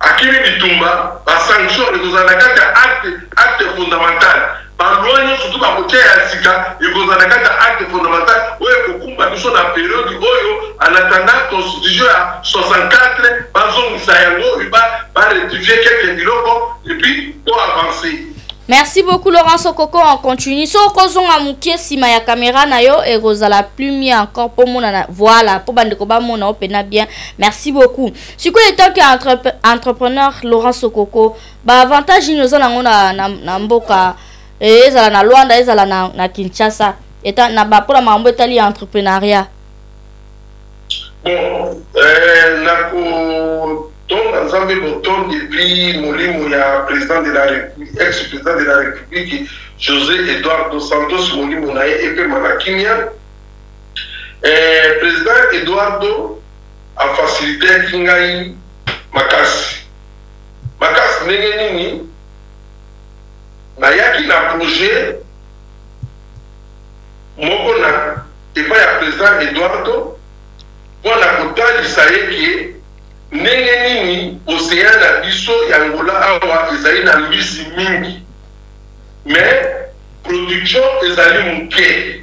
Akimi bitumba, ba sanctions ekozala na kati ya acte, acte fondamental. Ba lois nionso tout bakotia ya sika ekozala na kati ya acte fondamental oyo ekokumba biso na periode oyo en attendant constitution ya 64 bazongisa yango ou ba ba rectifier quelques biloko et puis to avancer. Merci beaucoup Laurent Sokoko, on continue. So kozonga mukie sima ya caméra na yo et kozala plus mieux encore pour mona voilà pour bande ko ba mona opena bien. Merci beaucoup. sikoyo etanke entrep entrepreneur laurent sokoko baavantage nini oza nango na, na, na mboka eh, ezala na luanda ezala na, na kinshasa eta, na bapona makambo etali ya entreprenariat bon eh, na kotonda nzambe botondi epuis molimo ya président de la république ex président de la république josé edouard dos santos molimo na ye epema na kimia eh, président eduardo A facilitaki ngai makasi. Makasi ndenge nini? Nayaki na projet moko na epai ya President Eduardo mpo na kotalisa ye que ndenge nini ocean na biso ya Angola awa ezali na mbisi mingi mais production ezali moke.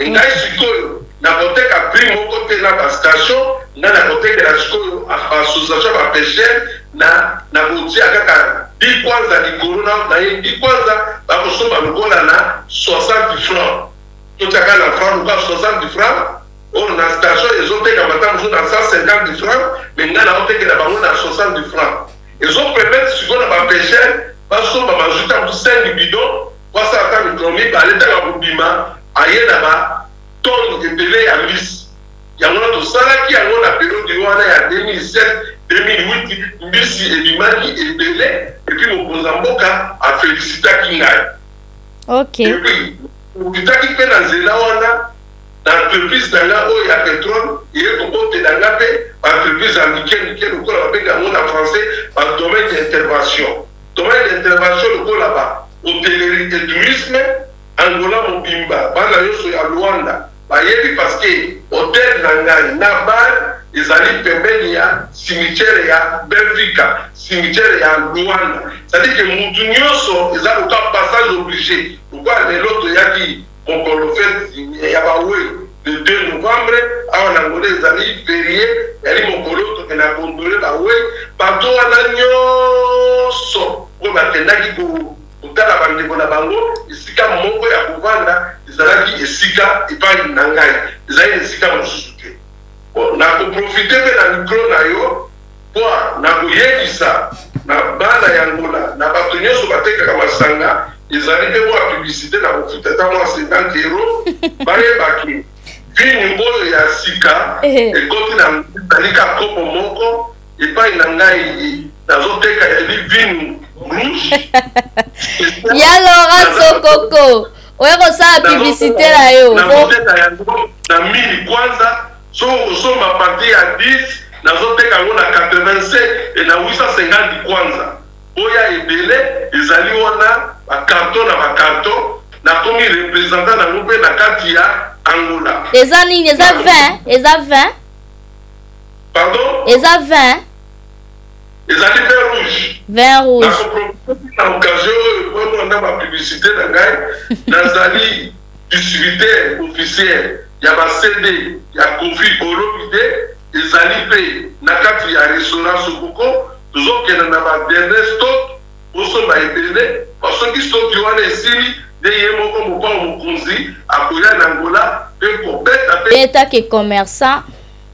Ngai sikoyo nako teka prix moko te na ba station ngai nako tekela sikoyo ba association ya ba pecheur na nako tia kaka dix kwanza likolo na naye dix kwanza bako somba lokola na 60 franc to tia kaka na franc lokola 60 franc or na station ezo teka mata mosusu na 150 franc mais ngai nako tekela bango na 60 franc ezo permettre sikoyo na ba pecheur ba somba mazuta 5 bidon Kwa sala ata mikolo mibale ntango akobima aye na ba tonnes ebele ya mbisi. Yango wana tosalaki yango na periode wana ya 2007, 2008 mbisi ebimaki ebele et puis mokonzi ya mboka a felicitaki ngai. Ok. Et puis okitaki mpe na nzela wana na entreprise na nga oyo ya petrole eye kobotela nga mpe ba entreprise ya mike mike lokola babenga yango na français ba domaine ya intervention Domaine d'intervention lokola ba hotellerie et tourisme, Angola mobimba bana yoso ya Luanda bayebi parce que hotel na ngai na bar ezali pembeni ya cimetière ya Benfica, cimetière ya Luanda. C'est à dire que mutu nioso eza lokola passage oblige lokola lelo toyaki Mokolo feti ya bawei le 2 novembre awa na Angola ezali ferie, eyali mokolo tokende na kondole bawei bato wana nyonso oyo bakendaki kotala bandeko na bango esika moko ya kovanda ezalaki esika epai na ngai ezali na esika mosusu te. Nakoprofite mpe na mikro na yo. Mpo na koyebisa na bana ya Angola, na bato nyonso batekaka masanga, ezali mpe mua publicite na kofuta ata mua 50 euros, bayeba que vinyu oyo ya sika ekoti na ezali ka kopo moko epai na ngai nazoteka ezali vinyu rouge ya Laura Sokoko oya kosala publicité na yo na moteka yango na mili kwanza Soki okosomba à partir ya 10 nazo teka yango na 85 et na 850 kwanza boya ebele ezali wana ba carton na ba carton nakomi representant na yango pe na kati ya Angola. Eza nini eza vin eza vin pardon eza vin Ezali vin rouge. Vin rouge. Na koprofite na occasion oyo vraiment na ba publicité na ngai nazali distributeur officiel ya ba CD ya Koffi Olomide ezali mpe na kati ya restaurant Sokoko tozokenda na ba dernier stock bosomba ebele pa soki stock wana esili nde ye moko mopao mokonzi akoya na Angola mpe kobeta mpe beta ke commerçant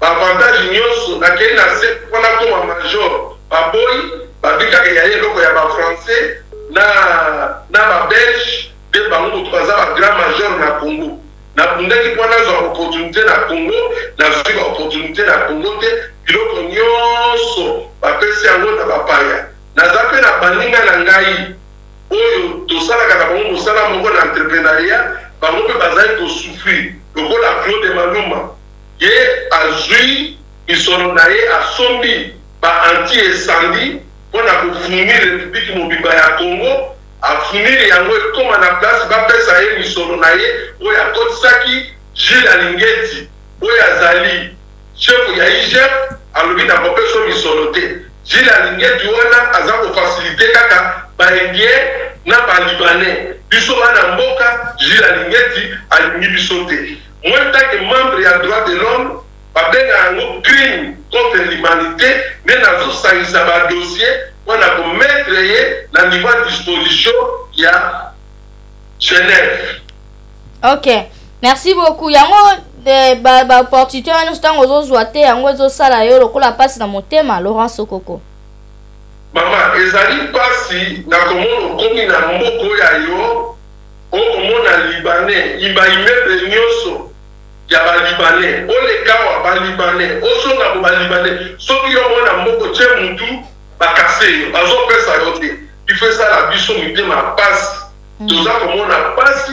ba avantage nioso na keyi na se po na koma major ba boyi ba bi kaka yaya eloko ya ba francais na na ba belge nde bango mutu baza ba grand major na congo na bundaki po na zua opportunite na congo na zui ba opportunite na congo te biloko nioso ba pesi yango na ba paya naza pe na baninga na ngai oyo tosalaka na bango mosala moko na entreprenariat bango pe bazali ko souffrir lokola claude maluma ye azui misolo na ye asombi ba anti incendie po na ko fournir republique mobimba ya Congo a fournir yango ekoma na place ba pesa ye misolo na ye oyo akotisaki Jules Alingeti oyo azali chef ya igf alobi na kopesa yo misolo te Jules Alingeti wana aza ko faciliter kaka ba indiens na ba libanais biso bana mboka Jules Alingeti alingi biso te. Moi en tant que membre ya droit de l'homme ba benga yango crime contre l'humanite nde nazo sangisa ba dossier po na ko mettre ye na niveau ya disposition ya Genève. Ok merci beaucoup yango eh, ba ba opportunité wana nyonso ntango ozozwa te yango ezosala yo lokola mpasi na motema Laurent Sokoko. Mama ezali mpasi na komona okomi na mboko ya yo Oko mona libanais ba immeuble nioso ya ba libanais oleka awa ba libanais ozonga ko ba libanais soki yo muana mboka otie mutu ba casse yo bazo pesa yo te il faut esala biso mitema pasi toza ko mona pasi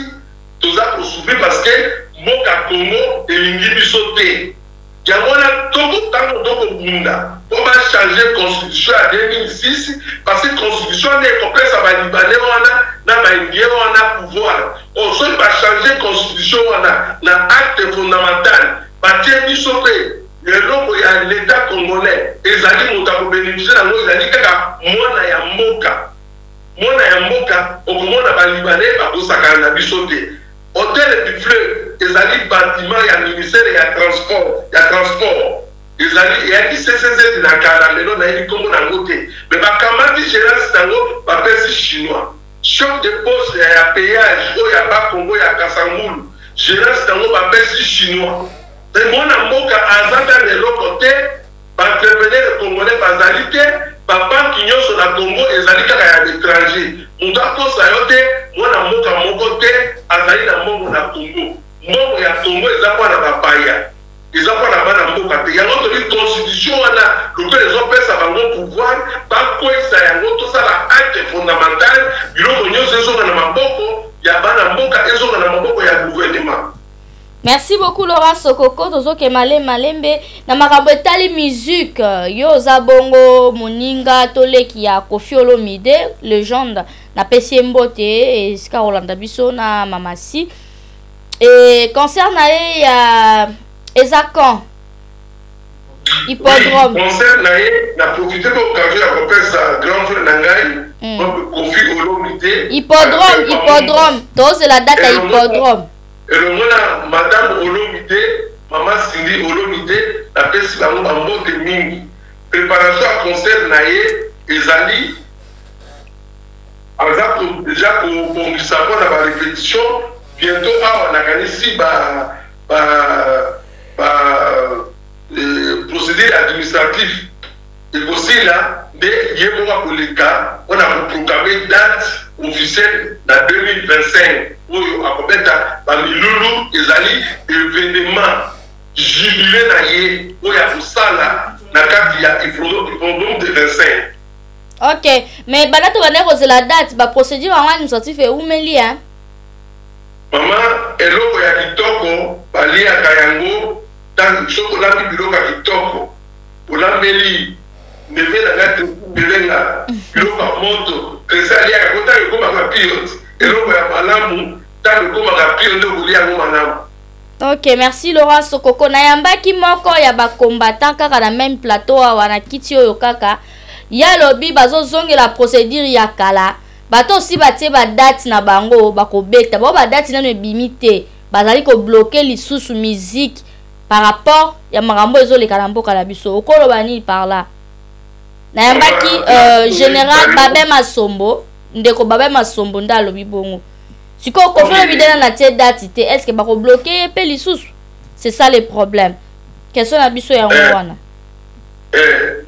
toza ko souffrir parce que mboka congo elingi biso te Yango wana toko tango toko bunda po ba changer constitution ya 2006 parce que constitution nde eko pesa ba libanais wana na ba indiens wana pouvoir or soki ba changer constitution wana na acte fondamental ba tie biso pe na eloko ya l'etat congolais ezali moto ako beneficier nango ezali kaka mwana ya mboka mwana ya mboka okomona ba libanais bako sakana na biso te Hotel du Fleuve ezali bâtiment ya ministere ya transport ya transport ezali eyaki CCZ na kala lelo nayebi kombo na yango te mais bakamati gerance na yango bapesi chinois. Chef de poste ya ya peage oyo ya Bas Congo ya Kasangulu gerance na yango bapesi chinois mais mwana mboka aza ata na eloko te. ba entrepreneurs congolais bazali te, ba banques nionso na Congo ezali kaka ya l'etranger, mutu akosa yo te, muana mboka moko te azali na mbongo na Congo, mbongo ya Congo eza mpo na ba paya, eza mpo na bana mboka te, yango tolobi constitution wana lokola ezo pesa bango pouvoir bakweyisa yango, tosala acte fondamental, biloko nionso ezonga na maboko ya bana mboka, ezonga na maboko ya gouvernement. Merci beaucoup Laura Sokoko tozoke male malembe na makambo etali musique yo oza bongo moninga to leki ya Koffi Olomide legende na pesi ye mbote esika kolanda biso na mamasi e concert na ye ya eza quand hippodrome oui, concert na ye na profite ko occasion ya kopesa grand frère na ngai mm. Koffi Olomide hippodrome hippodrome tozela date ya hippodrome Elongo na Madame Olomide, Mama Cindy Olomide, napesi bango ba mbote mingi. Preparation ya concert na ye ezali, aza ko dejà ko bongisa mpo na ba repetition, bientot awa nakanisi ba ba ba procedure administratif, Ekosila nde ye moko akoleka mpo na ko proclamer date officielle na 2025 oyo akobeta ba milulu. Ezali evenement jubile na ye oyo akosala na kati ya Hippodrome de Vincennes. Ok, mais banda tobandaki kozela date ba procédure yango administratif ewumeli hein? mama eloko ya kitoko baliaka yango soki olambi biloko ya kitoko Olambeli neveu na nga te belenga biloko ya moto Trecy aliaka yango tango ekomaka pio eloko ya malamu tango ekomaka pio nde okolia yango malamu Ok, merci Laurent Sokoko. Nayambaki moko ya ba combattants kaka na même plateau awa na kiti oyo kaka. Ya lobi bazozongela procédure ya kala. Bato osi batie ba date na bango bakobeta. Bao ba date nano ebimi te. Bazali ko bloquer lisusu musique par rapport ya makambo oyo ezoleka na mboka na biso okoloba nini par là nayambaki euh, euh, général babe masombo ndeko babe masombo nde alobi bongo sikoyo kofi olobi dena na tie dati te est ce que bakobloke ye mpe lisusu c'est ça le problème question na biso yango eh, wana eh,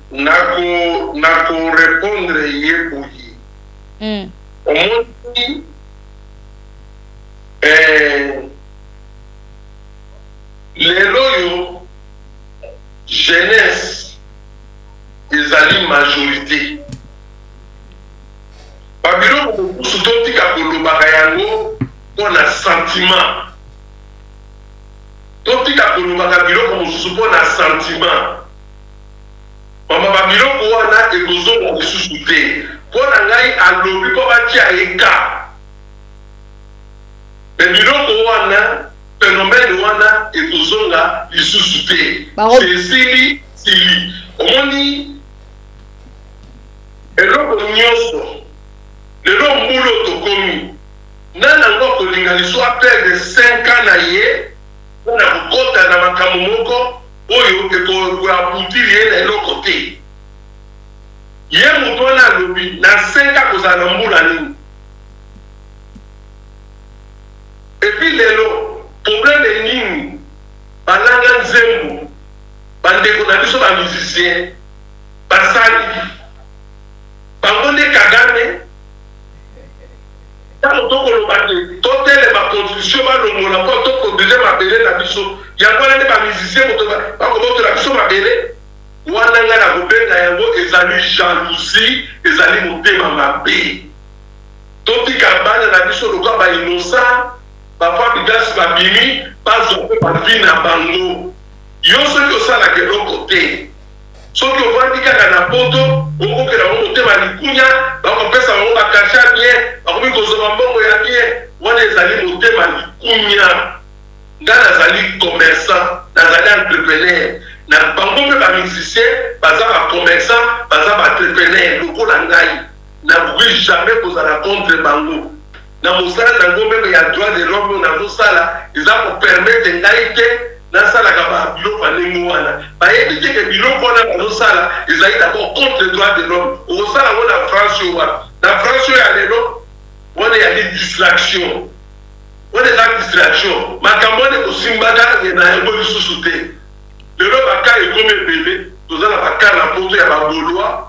nakorepondre ye boye hmm. omoni eh, Lelo oyo jeunesse ezali majorite ba biloko mosusu totika kolobaka yango pona sentiment totika kolobaka biloko mosusu pona sentiment mama ba biloko wana ekozonga lisusu te pona ngai alobi po batia ye cas me biloko wana phenomène wana ekozonga lisusu te esili sili omoni eloko nyonso lelo mbulo tokomi nani yango akolinga liso aperde 5 ans na ye mpo na kokota na makambo moko oyo ekoabutir ye na eloko te ye moto wana alobi na 5 akozala na mbula nini Et puis lelo probleme nini balanga nzembo ba ndeko na biso ba musiciens basali bango nde kagame tango to koloba te totelema constitution balongola mpo to produire mabele na biso yango wana nde ba musiciens moto bakobotola biso mabele wana ngai nakobenga yango ezali jalousie ezali motema mabe Totika bana na biso lokola ba innocent ba fois bidasi ba bimi ba zwa pe ba vie na bango yo soki osalaka eloko te soki ovandi kaka na poto okokela bango motema likunya bako pesa bango ba cache ya bien bakomi kozwa ba mbongo ya bien wana ezali motema likunya nga nazali commerçant nazali entrepreneur na bango pe ba musicien baza ba commerçant baza ba entrepreneur lokola ngai Nakoki jamais kozala contre bango. Na mosala na ngo meme ya droit de l'homme oyo nazo sala eza ko permettre ngai te na salaka ba biloko ya ndenge wana. Ba yebi te que biloko wana bazo sala ezali d'abord contre droit de l'homme. Oko sala ngo na France yo wapi? Na France yo ya lelo? Wana eyali distraction. Wana eza distraction. Makambo wana eko simbaka et na yango lisusu te. Lelo ba cas ekomi ebele. Toza na ba cas na poto ya ba golois.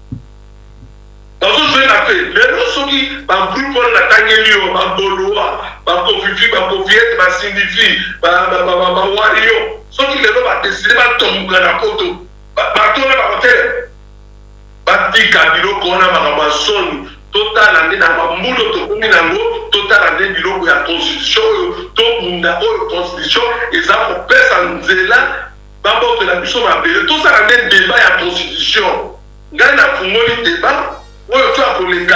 Bazo swenga pe lelo soki ba groupe wana na tangeli yo ba golois ba kofifi ba kofiette ba cindifi ba ba wario soki lelo ba decide ba tomboka na poto bato wana bako telema? Batika biloko wana makambo ya soni totala nde na ba mbula oyo tokomi na yango totala nde biloko ya constitution oyo tobunda oyo constitution eza kopesa nzela ba botela biso mabele tosala nde debat ya constitution ngai na fungoli debat oyo tu akoleka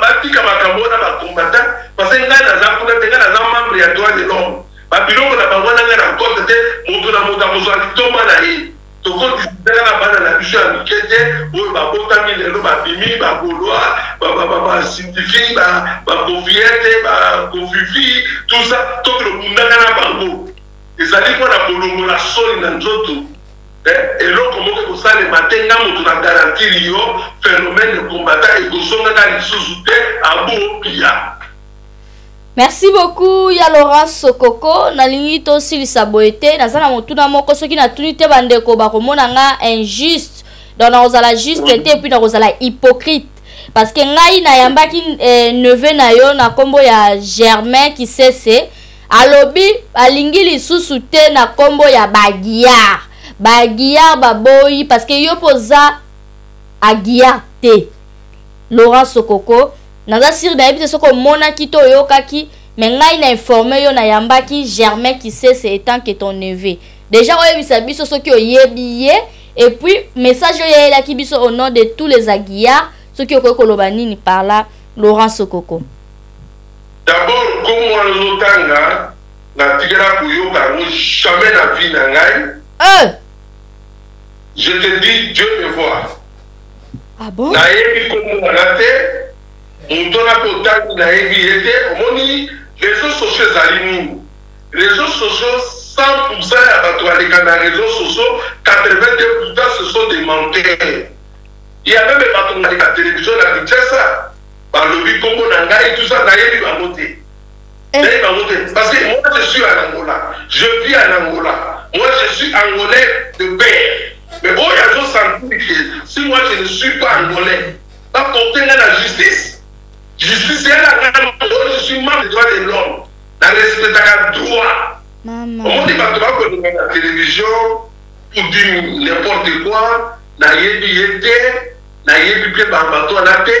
batika makambo na ba combattant parce que ngai naza kuna te ngai naza membre ya droit de l'homme ba biloko na bango na ngai na cote te moto na moto akozwa litomba na ye tokotisitaka na bana na biso ya mike te oyo babotami lelo babimi bagolois basidifi bakofiete bakofifi tusa toki lokundaka na bango Ezali mpo na kolongola soni na nzoto eh, eloko moko ekosalema te nga moto na garantir yo phenomène de combattant ekozongaka lisusu te abo pia merci beaucoup ya laurence sokoko nalingi tosilisa boye te naza na motuna moko soki natuni te bandeko bakomona nga injuste donc nakozala juste te epuis nakozala hypocrite parce que ngai nayambaki eh, neveu na yo na nkombo ya germain kisese Alobi alingi lisusu te na kombo ya ba guillard. Ba guillard baboyi parce que yo poza a guillard te. Laurent Sokoko, naza sur na yebi te soki omonaki to oyokaki mais ngai na informe yo na yambaki Germain Kisese etant que ton neveu. Deja oyebisa biso soki oyebi ye et puis message oyo yayelaki biso au nom de tous les aguillards soki okoki koloba nini par là Laurent Sokoko. D'abord kombo wana ozo tanga na tikala koyoka yango jamais na vie na ngai. Euh! Je te dis Dieu me voit. Ah bon? Na yebi kombo wana te. Moto wana pe otangi na yebi ye te. Omoni reseaux sociaux ezali nini? Reseaux sociaux 100% ya bato baleka na reseaux sociaux 82% ce sont des menteurs. Il y a meme bato baleka television na Kinshasa. Balobi kombo na ngai tout ça nayebi bango te. Eh. Nayebi bango te parce que moi je suis en Angola, je vis en Angola. Moi je suis angolais de père. Mais oyo azo sentir que si moi je ne suis pas angolais, ba porter ngai na justice. Justice ya la ngai je suis membre de droit de l'homme. Na respectaka droit. Maman. Omoni bato bakolinga na télévision pour dire n'importe quoi, nayebi ye te, nayebi mpe bato wana te.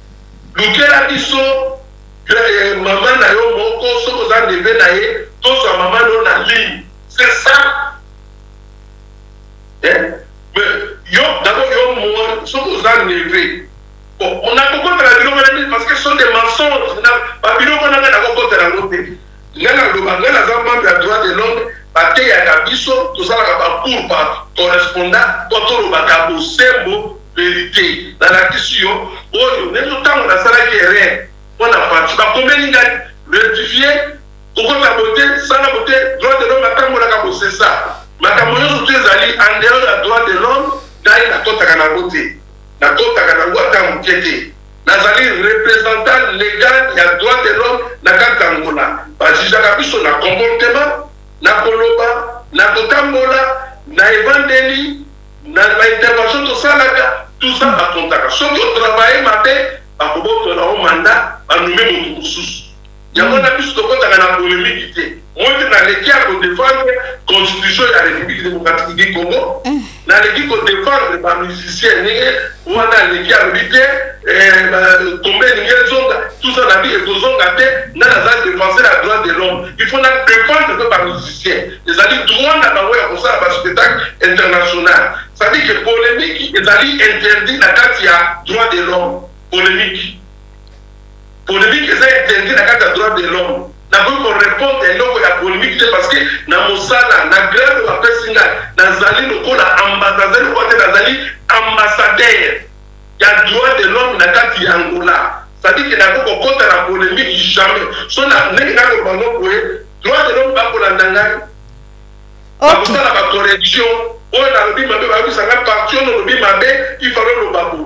Lukela biso maman na yo moko soki oza neveu na ye tozwa maman na yo na ligne ce ça yo dabord yo moi soki oza neveu nakokotela biloko wana te parce que ce sont des mensonges na babiloko wana ngai nakokotela yango te Nga na loba nga naza membre ya droit de l'homme ba teyaka biso tosalaka ba cours par correspondant po to lobaka bosembo verite na lakisi yo oyo ndeto tango na salaki erreur po na fatshi ba komeli nga rectifier kokota bote sala bote droit de l'homme atambolaka bosesa makambo nioso to ezali en dehors ya droit de l'homme ngai na kotaka na ngo te na kotaka na ngo ata muke te Nazali representant legal ya droit de l'homme na kati ya Angola. Ba jugeaka biso na comportement, na koloba, na kotambola, na evandeli, na ba interventions tosalaka, tout ça ba comptaka. Soki o travailler mabe, bakobotola yo mandat, ba nommer moto mosusu. Yango na biso tokotaka na polemique te. Moi te naleki ya ko défendre constitution ya République démocratique du Congo. Eh. Naleki ko défendre ba musiciens ndenge wana aleki alobi te eh, kombe elingi ezonga tout ça na bi ekozonga te nga naza défenseur ya droit de l'homme il faut na défendre mpe ba musiciens ezali droit na bango ya kosala ba spectacle international cetadi que polémique ezali interdit na kati ya droit de l'homme polémique Polemique eza interdit na kati ya droit de l'homme. Nakoki ko repondre eloko ya polemique te parce que na mosala, na grade oyo bapesi nga, nazali lokola ambassadeur lokola te nazali ambassadeur ya droit de l'homme na kati ya Angola. Ça dit que nakoki kokota na polemique jamais. So na ndenge nga koloba ngo boye, droit de l'homme bakolanda ngai, bakosala ba correction, oyo nalobi mabe bayebisa nga parti oyo olobi mabe, il fallait oloba boye.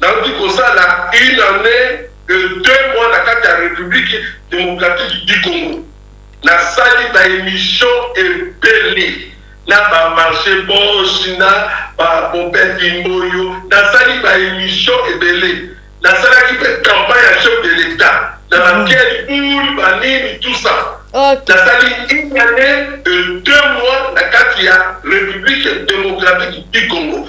Nawuti kosala une annee et deux mois na kati ya Republique democratique du Congo. Nasali ba emissions ebele na ba Marche Bosch, na ba Bobette Mboyo, nasali ba emissions ebele. Nasalaki mpe campagne ya chef de l'Etat na ba Pierre Boule, ba nini, tout ça. Okay. Nasali une annee et deux mois na kati ya Republique democratique du Congo.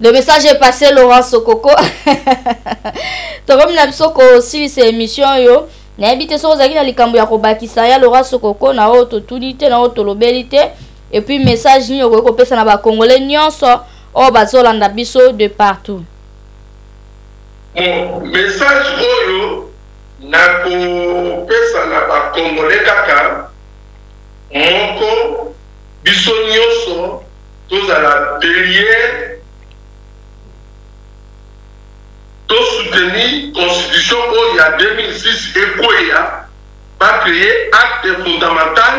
Le message est passé Laurent Sokoko. Tokomi na biso kosilisa émission oyo. nayebi te soki ozalaki na likambo ya kobakisa ya lora sokoko na oyo totuni te na oyo tolobeli te epuis message nini okoki kopesa na bacongolais nyonso oyo bazolanda biso de partout bon message oyo nakopesa na bacongolais kaka moko biso nyonso Tozala delier to soutenir constitution oyo ya 2006 ekweya ba cree acte fondamental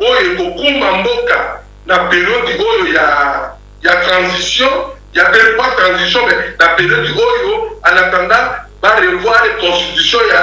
oyo ekokumba mboka na periode oyo ya ya transition ya pe pas transition mais na periode oyo en attendant ba revoir constitution ya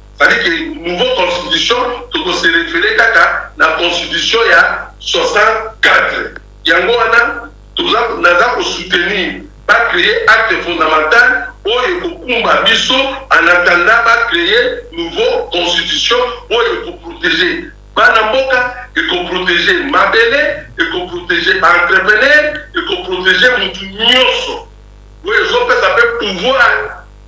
Ça dit que nouveau constitution toko se referer kaka na constitution ya 64. Yango wana toza naza ko soutenir ba creer acte fondamental oyo ekokumba biso en attendant ba creer nouveau constitution oyo eko proteger bana mboka, eko proteger mabele, eko proteger ba entrepreneurs, eko proteger mutu nionso oyo ezopesa pe pouvoir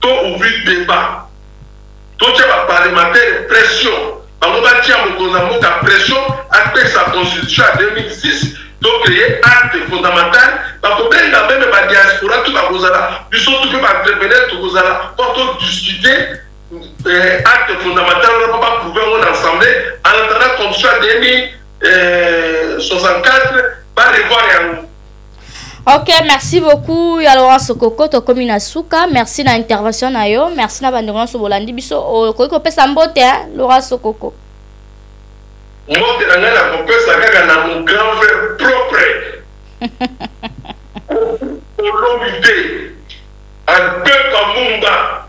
To ouvrir debat to tia ba parlementaires pression bango ba tia mokonzi ya mboka pression a pesa constitution ya 2006 to creer acte fondamental ba ko benga meme ba diaspora tout ba ko zala biso tout pe ba entrepreneurs to ko zala po to discuter eh, acte fondamental wana po ba prouver ngo na assemblée en attendant constitution ya 2064 ba revoir yango Ok, merci beaucoup ya Laurent Sokoko, tokomi na suka. Merci na intervention na yo. Merci na bande nyonso bolandi biso. Okoki kopesa mbote hein, Laurent Sokoko. Mbote na ngai nakopesa kaka na mon grand frère propre. Olombi te. Un peu kamumba.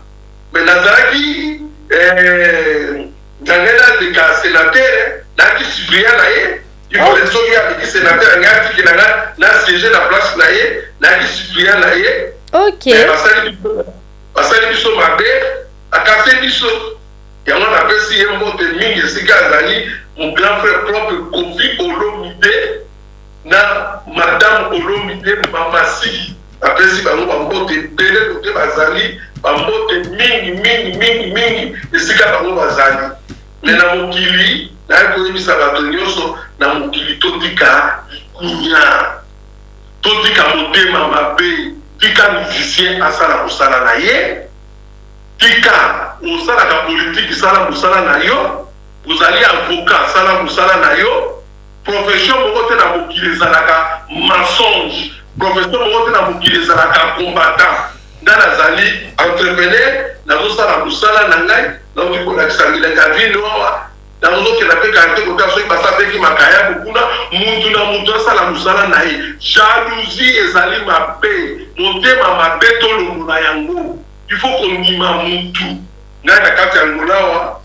Mais nazalaki eh, nzangela leka sénateur, naki supplia na ye. Yvonne Nsoki aleki senateur ngai atikela ngai na siège na place na ye nayaki supplia na ye okay. basali basali biso mabe akase biso yango napesi ye mbote mingi esika azali mon grand frère propre kofi olomide na madame olomide mamasi apesi bango bambote ebele kote bazali bambote mingi mingi mingi mingi esika bango bazali mais na mokili naye koyebisa bato nyoso na mokili totika likunya totika motema mabe tika musicien asala mosala na ye tika osalaka politiki sala mosala na yo ozali avoka sala mosala na yo Profession moko te na mokili ezalaka mensonge, profession moko te na mokili ezalaka combattant. Ngai nazali entrepreneur, nazosala mosala na ngai, naoki kolakisa milangi ya vino awa, nazokenda mpe karate kotala soki basi abeki makayabu kuna, mutu na mutu asala mosala na ye. Jalousie ezali mabe, motema mabe tolongola yango, il faut kondima mutu. Ngai na kati ya Angola awa.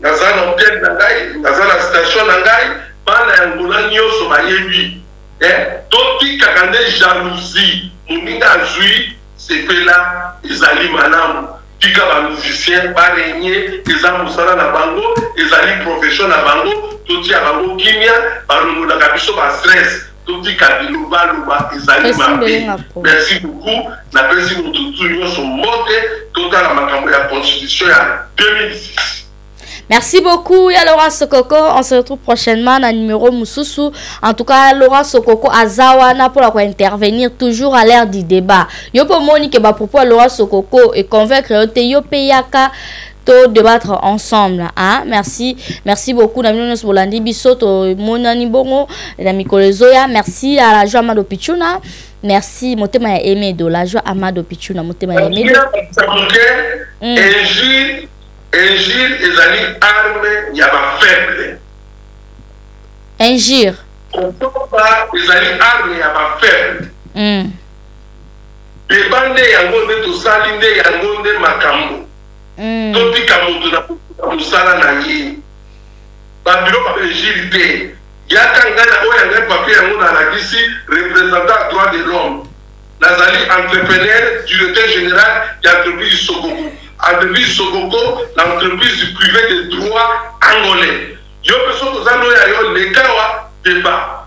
Naza na orchestre na ngai, naza na station na ngai, bana ya Angola nionso bayebi eh, totikaka nde jalousie, moninga azui sepela ezali malamu, tika ba musiciens ba regner, eza musala na bango, ezali profession na bango, totia bango kimia, balongolaka biso ba stress. totika bilobaloba ezali mabe merci beaucoup napesi moto tu nyonso mbote totala makambo ya constitution ya 2006 Merci beaucoup, ya Laura Sokoko. On se retrouve prochainement na numéro Mususu. En tout cas, Laura Sokoko azawa na pour quoi intervenir toujours à l'ère du débat. Yo po moni que ba propos Laura Sokoko et convaincre yo te yo peyaka to debattre ensemble hein? merci merci beaucoup na bino nyonso bolandi biso tomonani bongo na mikolo ezoya merci à la joie amado pichuna merci motema ya emedo la joie amado pichuna motema ya emedo mm. injure injure ezali arme ya bafaible injure kotoba ezali arme ya bafaible mm. deba nde yango nde tosali nde yango nde makambo Totika moto na kosala mosala na ye. Ba bureau ba perjure te. Yaka ngai na oya ngai papier yango na lakisi representant ya droit de l'homme. Nazali entrepreneur, directeur general ya entreprise Sokoko. Entreprise Sokoko na entreprise privee de droit angolais. Yo pe soki oza n'oyo ya yo leka awa debat.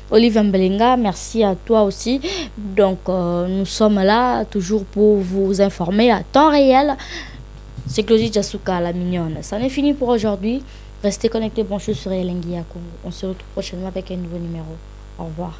Olive Mbelinga, Merci à toi aussi. Donc, euh, nous sommes là toujours pour vous informer à temps c'est Closie Jasuka, la mignonne. Ça n'est est fini pour aujourd'hui. Restez connectés, bonjour sur Elengi Congo. On se retrouve prochainement avec un nouveau numéro. Au revoir.